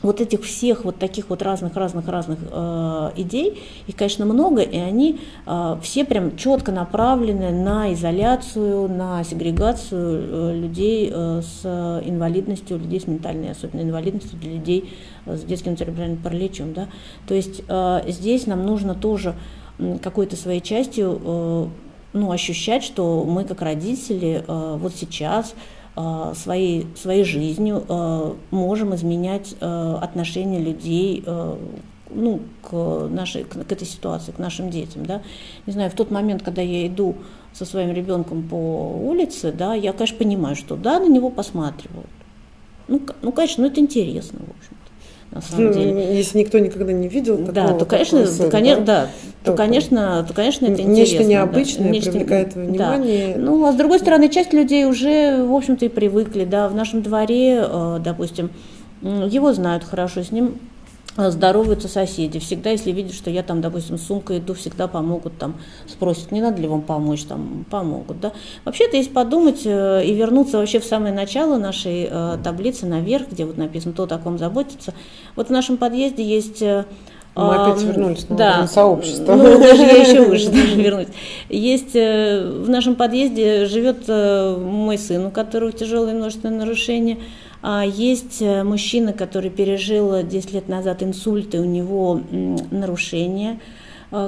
вот этих всех вот таких вот разных-разных-разных э, идей, их, конечно, много, и они э, все прям четко направлены на изоляцию, на сегрегацию э, людей э, с инвалидностью, людей с ментальной особенно инвалидностью, людей с детским церебральным параличом. Да? То есть э, здесь нам нужно тоже какой-то своей частью э, ну, ощущать, что мы как родители э, вот сейчас своей, своей жизнью э, можем изменять э, отношение людей ну, к, нашей, к этой ситуации, к нашим детям. Да? Не знаю, в тот момент, когда я иду со своим ребенком по улице, да, я, конечно, понимаю, что да, на него посматривают. Ну, ну конечно, ну это интересно, в общем на самом ну, деле. Если никто никогда не видел такого, да, то конечно, то, конечно, да, то, то, конечно, то, конечно, это интересно. Нечто необычное да, нечто, привлекает внимание. Да. Ну, а с другой стороны, часть людей уже, в общем-то, и привыкли, да, в нашем дворе, э, допустим, его знают хорошо, с ним здороваются соседи. Всегда, если видят, что я там, допустим, с сумкой иду, всегда помогут, там, спросят, не надо ли вам помочь, там, помогут, да. Вообще-то, если подумать э, и вернуться вообще в самое начало нашей э, таблицы наверх, где вот написано «то, о ком заботится», вот в нашем подъезде есть Мы опять вернулись на да, сообщество. Ну, даже я еще выше даже вернусь. Есть э, в нашем подъезде живет э, мой сын, у которого тяжелые множественные нарушения. А есть э, мужчина, который пережил 10 лет назад инсульт, и у него нарушения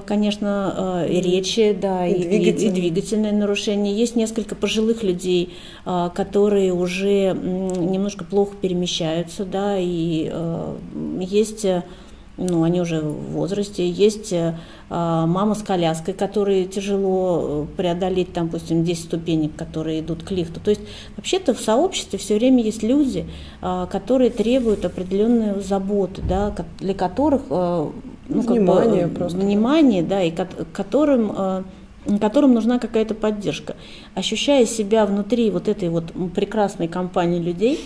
конечно, и речи, да, и, и, двигательные. и двигательные нарушения. Есть несколько пожилых людей, которые уже немножко плохо перемещаются, да, и есть ну, они уже в возрасте. Есть э, мама с коляской, которой тяжело э, преодолеть, там, допустим, 10 ступенек, которые идут к лифту. То есть вообще-то в сообществе все время есть люди, э, которые требуют определенной заботы, да, для которых ну, внимание, как бы, просто. внимание, да, и которым которым нужна какая-то поддержка. Ощущая себя внутри вот этой вот прекрасной компании людей,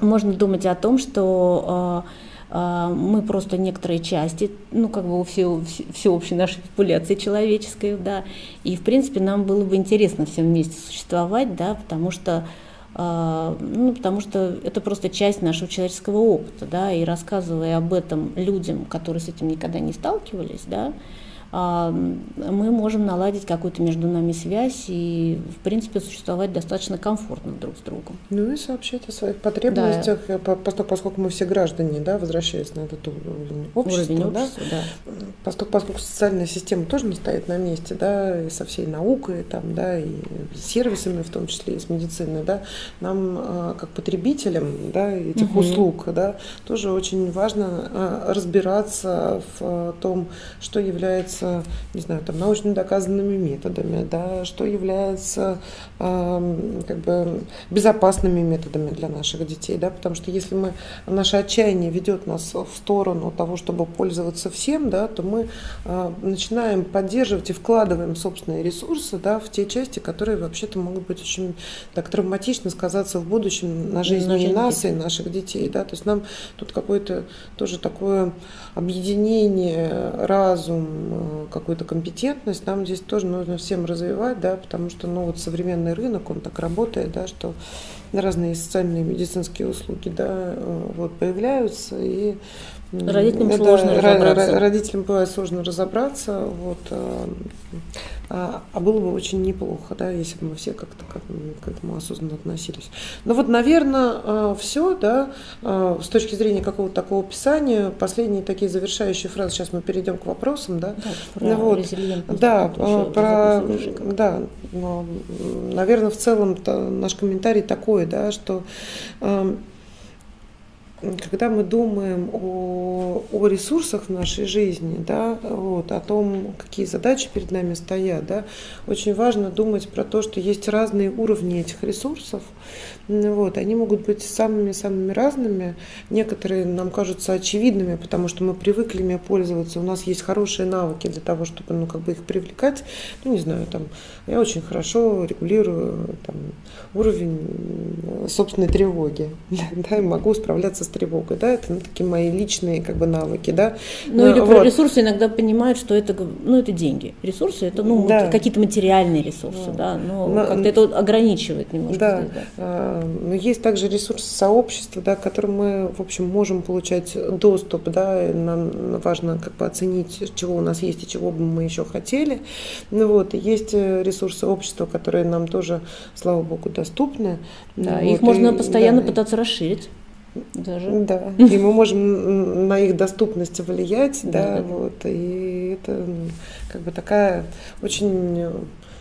можно думать о том, что а, мы просто некоторые части, ну, как бы все, всеобщей нашей популяции человеческой, да, и, в принципе, нам было бы интересно всем вместе существовать, да, потому что а, ну, потому что это просто часть нашего человеческого опыта, да, и рассказывая об этом людям, которые с этим никогда не сталкивались, да, а, мы можем наладить какую-то между нами связь и, в принципе, существовать достаточно комфортно друг с другом. Ну и сообщать о своих потребностях, да. поскольку, мы все граждане, да, возвращаясь на этот уровень общества, уровень общества да, да. Поскольку, поскольку социальная система тоже не стоит на месте, да, и со всей наукой, там, да, и сервисами, в том числе и с медициной, да, нам, а, как потребителям, да, этих угу. услуг, да, тоже очень важно а, разбираться в том, что является является, не знаю, там, научно доказанными методами, да, что является как бы безопасными методами для наших детей, да, потому что если мы, наше отчаяние ведет нас в сторону того, чтобы пользоваться всем, да, то мы э, начинаем поддерживать и вкладываем собственные ресурсы, да, в те части, которые вообще-то могут быть очень так травматично сказаться в будущем на жизни на и нас, и наших детей, да, то есть нам тут какое-то тоже такое объединение, разум, Э, какую-то компетентность, нам здесь тоже нужно всем развивать, да, потому что, ну, вот современный рынок, он так работает, да, что разные социальные медицинские услуги, да, э, вот появляются, и Родителям это, сложно разобраться. Родителям бывает сложно разобраться, вот, э, а, а было бы очень неплохо, да, если бы мы все как-то как, к этому осознанно относились. Ну вот, наверное, а, все, да, а, с точки зрения какого-то такого описания, последние такие завершающие фразы, сейчас мы перейдем к вопросам, да. Да, про вот, да, про, да, наверное, в целом наш комментарий такой, да, что когда мы думаем о, о ресурсах в нашей жизни, да, вот, о том, какие задачи перед нами стоят, да, очень важно думать про то, что есть разные уровни этих ресурсов, вот, они могут быть самыми-самыми разными. Некоторые нам кажутся очевидными, потому что мы привыкли ими пользоваться. У нас есть хорошие навыки для того, чтобы ну, как бы их привлекать. Ну, не знаю, там, я очень хорошо регулирую там, уровень собственной тревоги. <laughs> Да, и могу справляться тревогой. Да, это ну, такие мои личные как бы, навыки. Да. Ну, или вот. про ресурсы иногда понимают, что это, ну, это деньги. Ресурсы это ну, да. какие-то материальные ресурсы, да, но, но как-то это ограничивает немножко. Да. Здесь, да. Но есть также ресурсы сообщества, да, к которым мы, в общем, можем получать доступ, да, нам важно как бы оценить, чего у нас есть и чего бы мы еще хотели. Ну вот, и есть э, ресурсы общества, которые нам тоже, слава богу, доступны. Да, вот, их можно и, постоянно да, пытаться расширить. Даже. Да, и мы можем на их доступность влиять, да, да, вот, и это как бы такая очень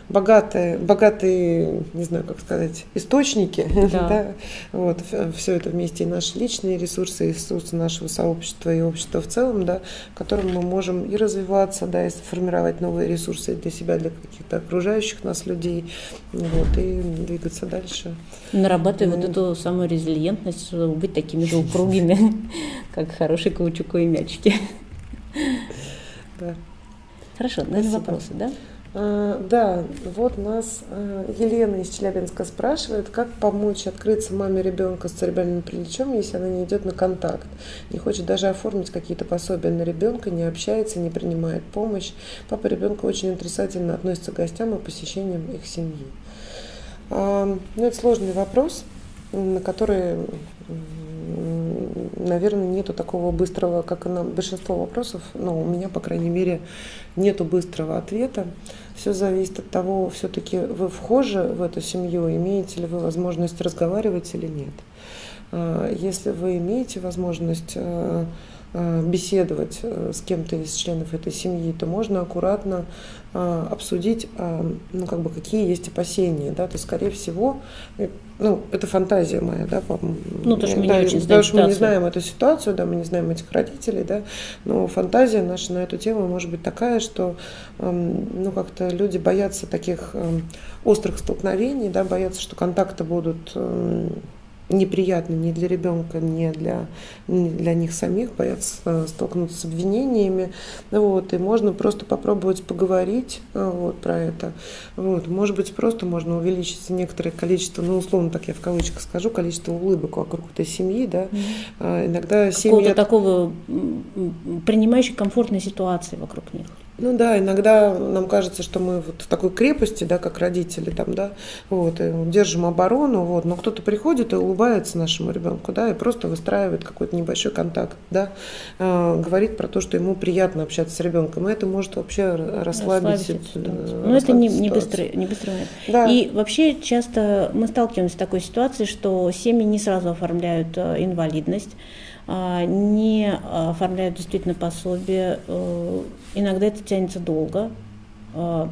богатые, богатые, не знаю, как сказать, источники, <laughs> да. да, вот, все это вместе, и наши личные ресурсы, и ресурсы нашего сообщества и общества в целом, да, в котором мы можем и развиваться, да, и сформировать новые ресурсы для себя, для каких-то окружающих нас людей, вот, и двигаться дальше. Нарабатывая вот эту самую резилиентность, чтобы быть такими же упругими, <laughs> как хорошие каучуковые мячики. Да. Хорошо, наверное, вопросы, да? А, да, вот нас а, Елена из Челябинска спрашивает, как помочь открыться маме ребенка с церебральным параличом, если она не идет на контакт, не хочет даже оформить какие-то пособия на ребенка, не общается, не принимает помощь. Папа ребенка очень отрицательно относится к гостям и посещениям их семьи. Ну, это сложный вопрос, на который наверное, нету такого быстрого, как и на большинство вопросов, но у меня, по крайней мере, нету быстрого ответа. Все зависит от того, все-таки вы вхожи в эту семью, имеете ли вы возможность разговаривать или нет. А, если вы имеете возможность э, э, беседовать э, с кем-то из членов этой семьи, то можно аккуратно обсудить, ну, как бы, какие есть опасения, да, то, скорее всего, ну, это фантазия моя, да, ну, то, что мы да, не очень потому что мы не знаем эту ситуацию, да, мы не знаем этих родителей, да, но фантазия наша на эту тему может быть такая, что, ну, как-то люди боятся таких острых столкновений, да, боятся, что контакты будут неприятно ни для ребенка, ни для, ни для них самих, боятся столкнуться с обвинениями. Вот, и можно просто попробовать поговорить э, вот, про это. Вот, может быть, просто можно увеличить некоторое количество, ну, условно так я в кавычках скажу, количество улыбок вокруг этой семьи. Да? Mm-hmm. Иногда семьи... такого принимающей комфортной ситуации вокруг них. Ну да, иногда нам кажется, что мы вот в такой крепости, да, как родители, там, да, вот, и держим оборону, вот, но кто-то приходит и улыбается нашему ребенку, да, и просто выстраивает какой-то небольшой контакт, да, э, говорит про то, что ему приятно общаться с ребенком, и это может вообще расслабить. расслабить э, но это не, не быстрый, не момент. Да. И вообще часто мы сталкиваемся с такой ситуацией, что семьи не сразу оформляют э, инвалидность, не оформляют действительно пособие. Э, иногда это тянется долго. А,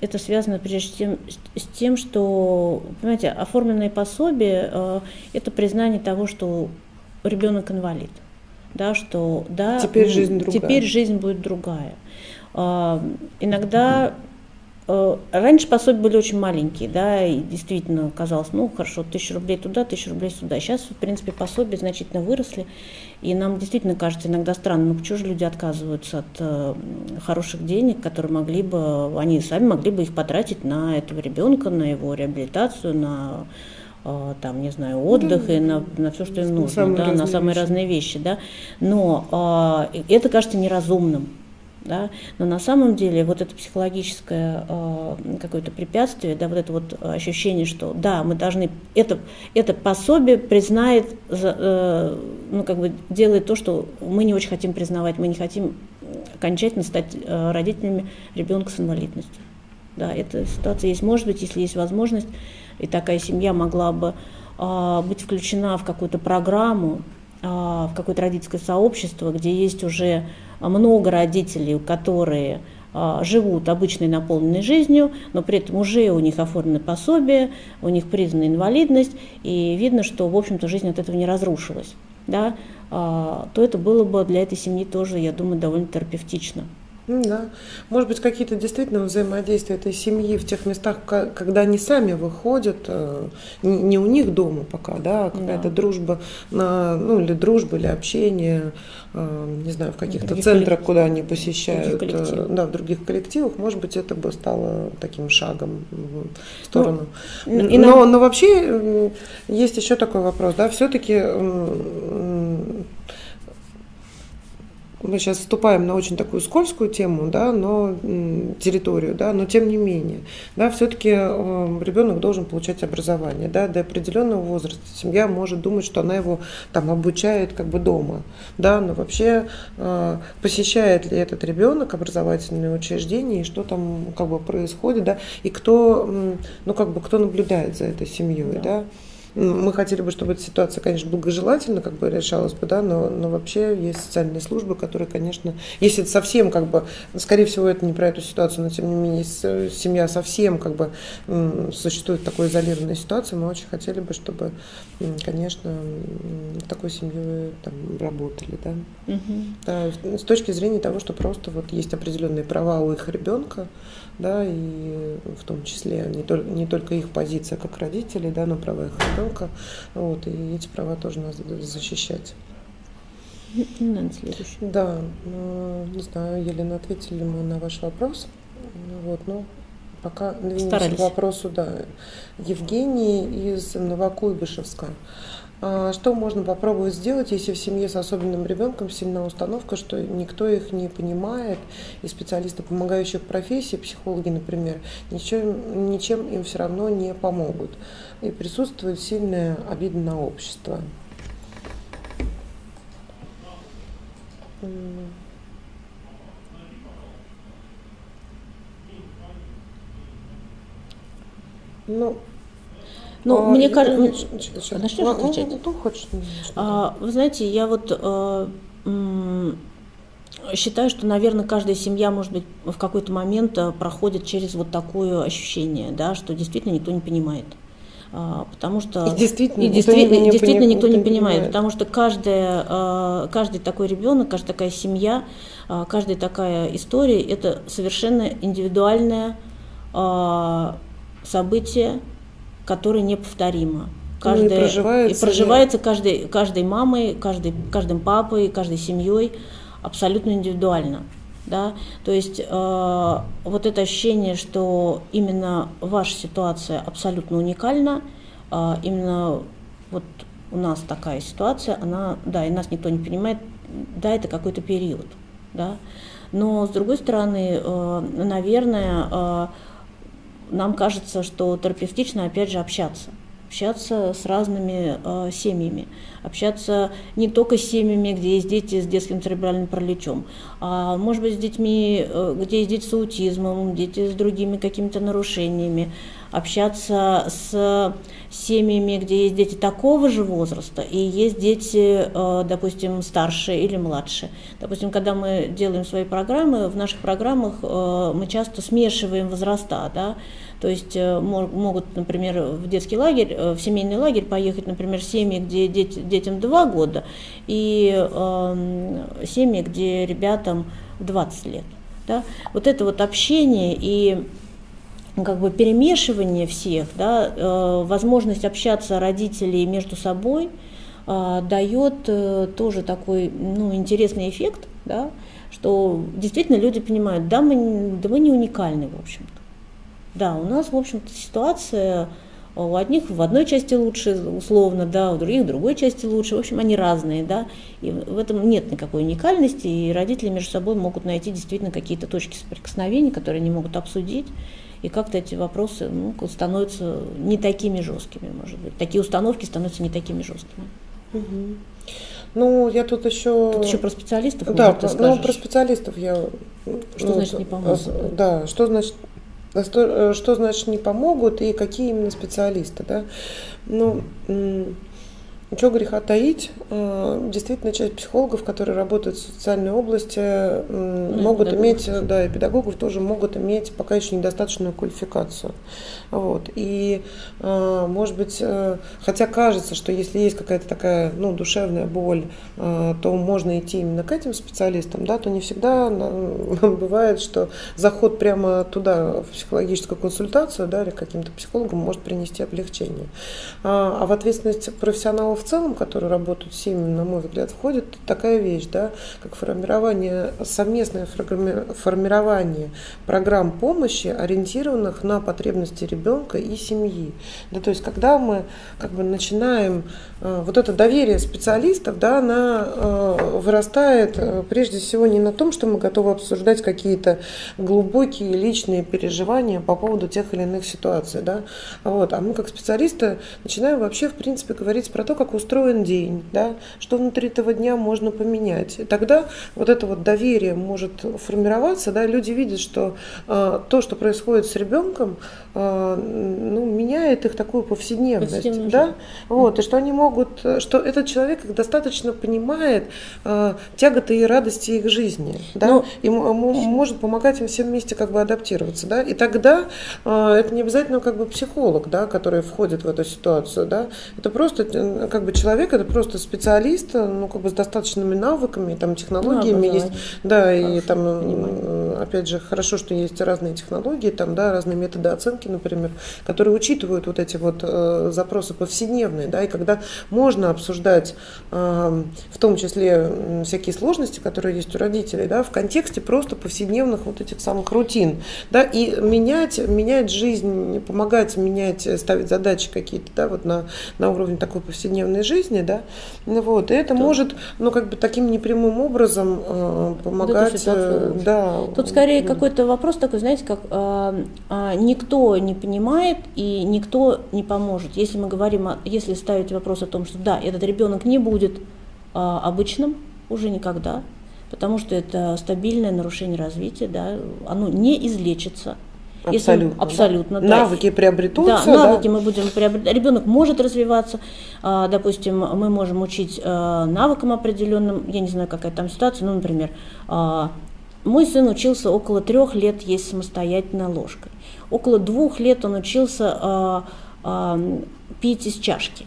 это связано прежде всего с тем, что, понимаете, оформленное пособие э, – это признание того, что ребенок инвалид. Да, что да, теперь жизнь другая. Теперь жизнь будет другая. А, иногда раньше пособия были очень маленькие, да, и действительно казалось, ну хорошо, тысяча рублей туда, тысяча рублей сюда. Сейчас, в принципе, пособия значительно выросли, и нам действительно кажется иногда странно, ну почему же люди отказываются от э, хороших денег, которые могли бы, они сами могли бы их потратить на этого ребенка, на его реабилитацию, на э, там, не знаю, отдых да, и на, на все, что им нужно, да, на самые вещи. разные вещи, да. Но э, это кажется неразумным да, но на самом деле вот это психологическое э, какое-то препятствие, да, вот это вот ощущение, что да, мы должны, это, это пособие признает, э, ну, как бы делает то, что мы не очень хотим признавать, мы не хотим окончательно стать э, родителями ребенка с инвалидностью. Да, эта ситуация есть, может быть, если есть возможность, и такая семья могла бы э, быть включена в какую-то программу, э, в какое-то родительское сообщество, где есть уже много родителей, которые а, живут обычной наполненной жизнью, но при этом уже у них оформлено пособие, у них признана инвалидность, и видно, что, в общем-то, жизнь от этого не разрушилась, да, а, то это было бы для этой семьи тоже, я думаю, довольно терапевтично. Да. Может быть, какие-то действительно взаимодействия этой семьи в тех местах, когда они сами выходят, э, не у них дома пока, да, а какая-то да. дружба, ну или дружба, или общение, э, не знаю, в каких-то центрах, куда они посещают, э, да, в других коллективах, может быть, это бы стало таким шагом в сторону. Ну, но, но вообще есть еще такой вопрос, да, все-таки мы сейчас вступаем на очень такую скользкую тему, да, но территорию, да, но тем не менее, да, все-таки э, ребенок должен получать образование, да, до определенного возраста семья может думать, что она его там обучает как бы дома, да, но вообще э, посещает ли этот ребенок образовательные учреждения и что там как бы происходит, да, и кто, ну как бы кто наблюдает за этой семьей, да. да мы хотели бы, чтобы эта ситуация, конечно, благожелательно как бы решалась бы, да, но, но вообще есть социальные службы, которые, конечно, если это совсем как бы, скорее всего, это не про эту ситуацию, но тем не менее, если семья совсем как бы существует такой изолированной ситуации, мы очень хотели бы, чтобы, конечно, в такой семье там работали, да. Угу. да. С точки зрения того, что просто вот есть определенные права у их ребенка, да, и в том числе не, только не только их позиция как родителей, да, но права их ребенка, вот, и эти права тоже надо защищать. Следующий. Да, ну, не знаю, Елена, ответили ли мы на ваш вопрос, вот, ну, пока двинемся к вопросу, да, Евгений из Новокуйбышевска. А, что можно попробовать сделать, если в семье с особенным ребенком сильна установка, что никто их не понимает, и специалисты помогающие в профессии, психологи, например, ничем, ничем им все равно не помогут. И присутствует сильная обида на общество. Ну, ну, а, мне кажется, начнешь ну, отвечать? Ну, хочешь, а, вы знаете, я вот а, считаю, что, наверное, каждая семья, может быть, в какой-то момент а, проходит через вот такое ощущение, да, что действительно никто не понимает. А, потому что и действительно, и никто, не, действительно никто не понимает, понимает, потому что каждая, а, каждый такой ребенок, каждая такая семья, каждая такая история – это совершенно индивидуальное событие, которое неповторимо. Каждое, ну, и проживается, и проживается каждой, каждой мамой, каждой, каждым папой, каждой семьей абсолютно индивидуально. Да? То есть э, вот это ощущение, что именно ваша ситуация абсолютно уникальна, э, именно вот у нас такая ситуация, она, да, и нас никто не понимает, да, это какой-то период, да. Но с другой стороны, э, наверное, э, нам кажется, что терапевтично, опять же, общаться. Общаться с разными э, семьями, общаться не только с семьями, где есть дети с детским церебральным параличом, а может быть с детьми, э, где есть дети с аутизмом, дети с другими какими-то нарушениями, общаться с семьями, где есть дети такого же возраста и есть дети, э, допустим, старше или младше. Допустим, когда мы делаем свои программы, в наших программах э, мы часто смешиваем возраста, да, то есть э, могут, например, в детский лагерь, в семейный лагерь поехать, например, семьи, где дети, детям 2 года, и э, семьи, где ребятам 20 лет. Да? Вот это вот общение и как бы перемешивание всех, да, э, возможность общаться родителей между собой э, дает э, тоже такой ну, интересный эффект, да, что действительно люди понимают, да, мы, да мы не уникальны, в общем-то. Да, у нас, в общем-то, ситуация у одних в одной части лучше, условно, да, у других в другой части лучше. В общем, они разные, да. И в этом нет никакой уникальности, и родители между собой могут найти действительно какие-то точки соприкосновения, которые они могут обсудить и как-то эти вопросы ну, становятся не такими жесткими, может быть. Такие установки становятся не такими жесткими. Угу. Ну, я тут еще... Тут еще про специалистов, Да, про, ну, про специалистов я... Что ну, значит не помогут? Да, что значит что, что значит не помогут и какие именно специалисты, да? Ну, Ничего греха таить. Э, действительно, часть психологов, которые работают в социальной области, могут иметь, да, и педагогов тоже могут иметь пока еще недостаточную квалификацию. Вот. И, э, может быть, э, хотя кажется, что если есть какая-то такая ну, душевная боль, то можно идти именно к этим специалистам, да, то не всегда <laughs> бывает, что заход прямо туда, в психологическую консультацию, да, или каким-то психологом может принести облегчение. А, а в ответственность профессионалов в целом, которые работают с семьями, на мой взгляд, входит такая вещь, да, как формирование, совместное формирование программ помощи, ориентированных на потребности ребенка и семьи. Да, то есть, когда мы как бы начинаем вот это доверие специалистов, да, она э, вырастает э, прежде всего не на том, что мы готовы обсуждать какие-то глубокие личные переживания по поводу тех или иных ситуаций, да, вот, а мы как специалисты начинаем вообще в принципе говорить про то, как устроен день, да, что внутри этого дня можно поменять. И тогда вот это вот доверие может формироваться, да, люди видят, что э, то, что происходит с ребенком, э, ну, меняет их такую повседневность, да, вот, и что они могут, что этот человек их достаточно понимает э, тяготы и радости их жизни, да, ну, и может помогать им всем вместе как бы адаптироваться, да, и тогда э, это не обязательно как бы психолог, да, который входит в эту ситуацию, да, это просто как бы человек это просто специалист, ну, как бы с достаточными навыками, там, технологиями ну, есть. Да, и там, понимаю. опять же, хорошо, что есть разные технологии, там, да, разные методы оценки, например, которые учитывают вот эти вот э, запросы повседневные, да, и когда можно обсуждать э, в том числе всякие сложности, которые есть у родителей, да, в контексте просто повседневных вот этих самых рутин, да, и менять, менять жизнь, помогать менять, ставить задачи какие-то, да, вот на, на уровне такой повседневной жизни, да, ну вот, и это да. может, ну, как бы таким непрямым образом э, помогать, э, да. Тут скорее да. какой-то вопрос такой, знаете, как э, э, никто не понимает и никто не поможет. Если мы говорим, о, если ставить вопрос о том, что да, этот ребенок не будет э, обычным уже никогда, потому что это стабильное нарушение развития, да, оно не излечится. Абсолютно. Если, абсолютно, да. Навыки приобретутся. Да, навыки да? мы будем приобретать. Ребенок может развиваться. А, допустим, мы можем учить а, навыкам определенным. Я не знаю, какая там ситуация. Ну, например, а, мой сын учился около трех лет есть самостоятельно ложкой. Около двух лет он учился пить из чашки.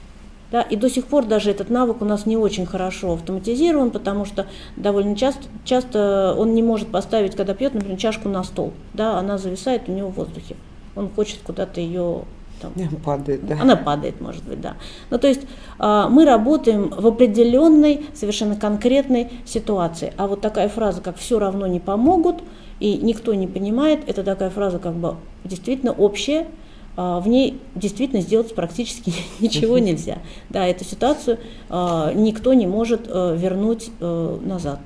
Да, и до сих пор даже этот навык у нас не очень хорошо автоматизирован, потому что довольно часто, часто он не может поставить, когда пьет, например, чашку на стол. Да, она зависает у него в воздухе. Он хочет куда-то ее там, падает, да. Она падает, может быть, да. Ну, то есть а, мы работаем в определенной, совершенно конкретной ситуации. А вот такая фраза, как «все равно не помогут», и никто не понимает, это такая фраза как бы действительно общая, а, в ней действительно сделать практически <laughs> ничего нельзя. Да, эту ситуацию а, никто не может э, вернуть э, назад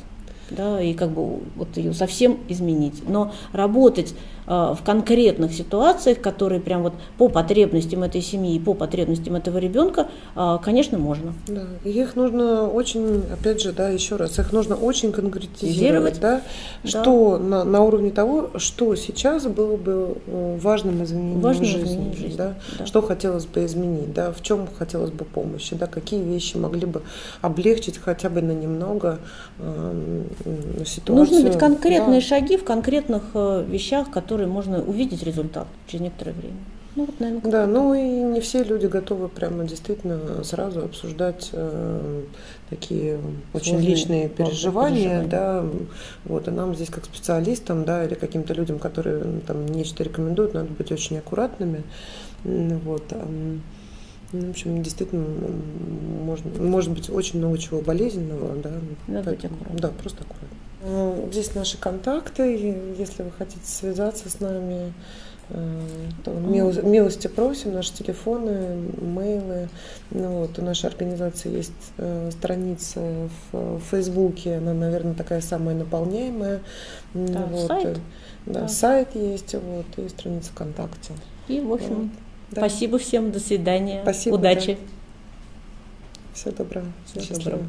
да, и как бы вот ее совсем изменить. Но работать в конкретных ситуациях, которые прям вот по потребностям этой семьи и по потребностям этого ребенка, э, конечно, можно. Да, их нужно очень, опять же, да, еще раз, их нужно очень конкретизировать, да, да, что на, на уровне того, что сейчас было бы э, важным изменением Важным жизни, изменением жизни да, да. что хотелось бы изменить, да, в чем хотелось бы помощи, да, какие вещи могли бы облегчить хотя бы на немного э, ситуацию. Нужны быть конкретные да. шаги в конкретных э, вещах, которые можно увидеть результат через некоторое время. Ну, вот, наверное, да, ну и не все люди готовы прямо действительно сразу обсуждать э, такие очень Сложные личные переживания, переживания, да, вот, и нам здесь как специалистам, да, или каким-то людям, которые там нечто рекомендуют, надо быть очень аккуратными, вот. Ну, в общем, действительно, можно, может быть очень много чего болезненного, да. Надо быть аккуратным. Да, просто аккуратно. Ну, здесь наши контакты, если вы хотите связаться с нами, э, то мил, милости просим, наши телефоны, мейлы. Ну, вот, у нашей организации есть э, страница в, в Фейсбуке, она, наверное, такая самая наполняемая. Да, вот, сайт. Да, да, сайт есть, вот, и страница ВКонтакте. И, в общем, вот. Да. Спасибо всем, до свидания. Спасибо. Удачи. Да. Всего доброго. Всего доброго.